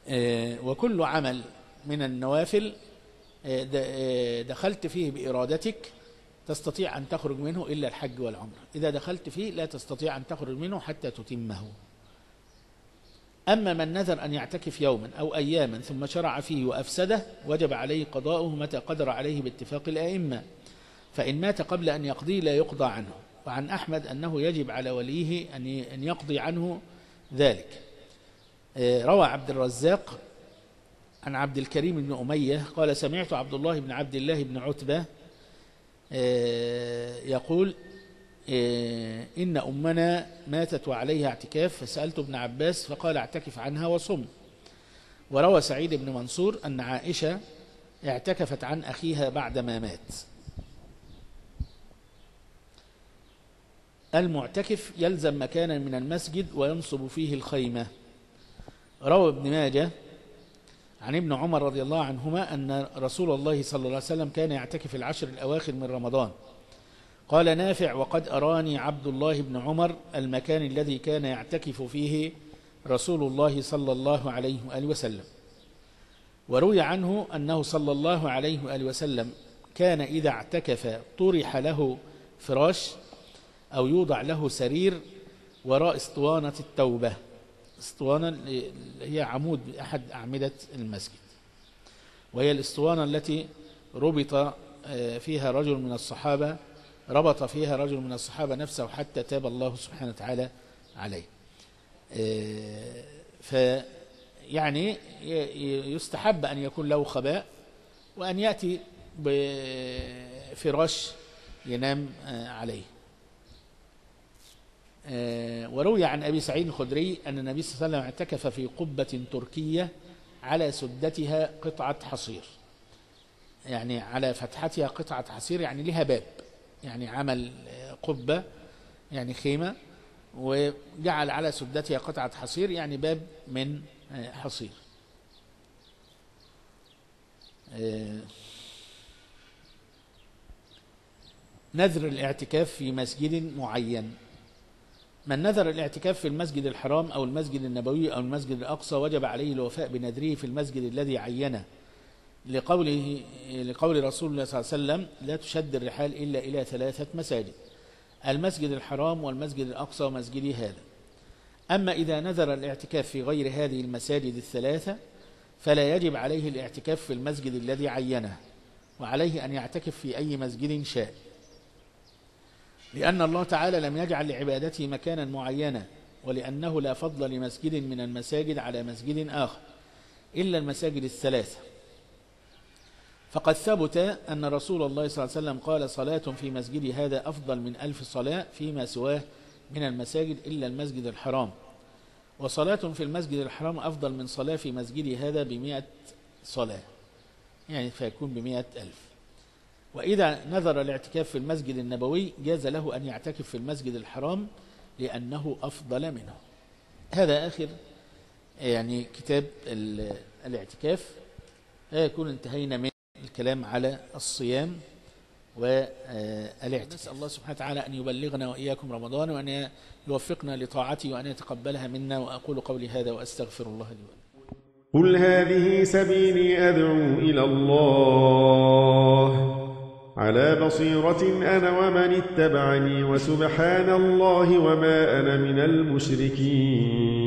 آه، وكل عمل من النوافل آه، آه، دخلت فيه بإرادتك تستطيع أن تخرج منه إلا الحج والعمرة. إذا دخلت فيه لا تستطيع أن تخرج منه حتى تتمه. أما من نذر أن يعتكف يوما أو أياما ثم شرع فيه وأفسده وجب عليه قضاؤه متى قدر عليه باتفاق الأئمة. فإن مات قبل أن يقضي لا يقضى عنه. وعن أحمد أنه يجب على وليه أن يقضي عنه ذلك. روى عبد الرزاق عن عبد الكريم بن أمية قال سمعت عبد الله بن عبد الله بن عتبة يقول إن أمنا ماتت وعليها اعتكاف فسألت ابن عباس فقال اعتكف عنها وصم. وروى سعيد بن منصور أن عائشة اعتكفت عن أخيها بعدما مات. المعتكف يلزم مكانا من المسجد وينصب فيه الخيمة. روى ابن ماجه عن ابن عمر رضي الله عنهما أن رسول الله صلى الله عليه وسلم كان يعتكف العشر الأواخر من رمضان. قال نافع وقد أراني عبد الله بن عمر المكان الذي كان يعتكف فيه رسول الله صلى الله عليه وآله وسلم. وروي عنه أنه صلى الله عليه وآله وسلم كان إذا اعتكف طرح له فراش أو يوضع له سرير وراء اسطوانة التوبة اسطوانة هي عمود أحد أعمدة المسجد. وهي الاسطوانة التي ربط فيها رجل من الصحابة ربط فيها رجل من الصحابة نفسه حتى تاب الله سبحانه وتعالى عليه. فيعني يستحب أن يكون له خباء وأن يأتي بفراش ينام عليه. وروي عن أبي سعيد الخدري أن النبي صلى الله عليه وسلم اعتكف في قبة تركية على سدتها قطعة حصير. يعني على فتحتها قطعة حصير يعني لها باب. يعني عمل قبة يعني خيمة وجعل على سدتها قطعة حصير يعني باب من حصير. نذر الاعتكاف في مسجد معين. من نذر الاعتكاف في المسجد الحرام أو المسجد النبوي أو المسجد الأقصى وجب عليه الوفاء بنذره في المسجد الذي عينه. لقوله لقول رسول الله صلى الله عليه وسلم لا تشد الرحال إلا إلى ثلاثة مساجد المسجد الحرام والمسجد الأقصى ومسجدي هذا. أما إذا نذر الاعتكاف في غير هذه المساجد الثلاثة فلا يجب عليه الاعتكاف في المسجد الذي عينه وعليه أن يعتكف في أي مسجد شاء. لأن الله تعالى لم يجعل لعبادته مكانا معينا ولأنه لا فضل لمسجد من المساجد على مسجد آخر إلا المساجد الثلاثة. فقد ثبت أن رسول الله صلى الله عليه وسلم قال صلاة في مسجد هذا أفضل من ألف صلاة فيما سواه من المساجد إلا المسجد الحرام. وصلاة في المسجد الحرام أفضل من صلاة في مسجد هذا بمئة صلاة يعني فيكون بمئة ألف. وإذا نذر الاعتكاف في المسجد النبوي جاز له أن يعتكف في المسجد الحرام لأنه أفضل منه. هذا آخر يعني كتاب الاعتكاف. يكون انتهينا من الكلام على الصيام والاعتكاف. نسأل الله سبحانه وتعالى أن يبلغنا وإياكم رمضان وأن يوفقنا لطاعته وأن يتقبلها منا وأقول قولي هذا وأستغفر الله لي ولكم. قل هذه سبيلي أدعو إلى الله. على بصيرة أنا ومن اتبعني وسبحان الله وما أنا من المشركين.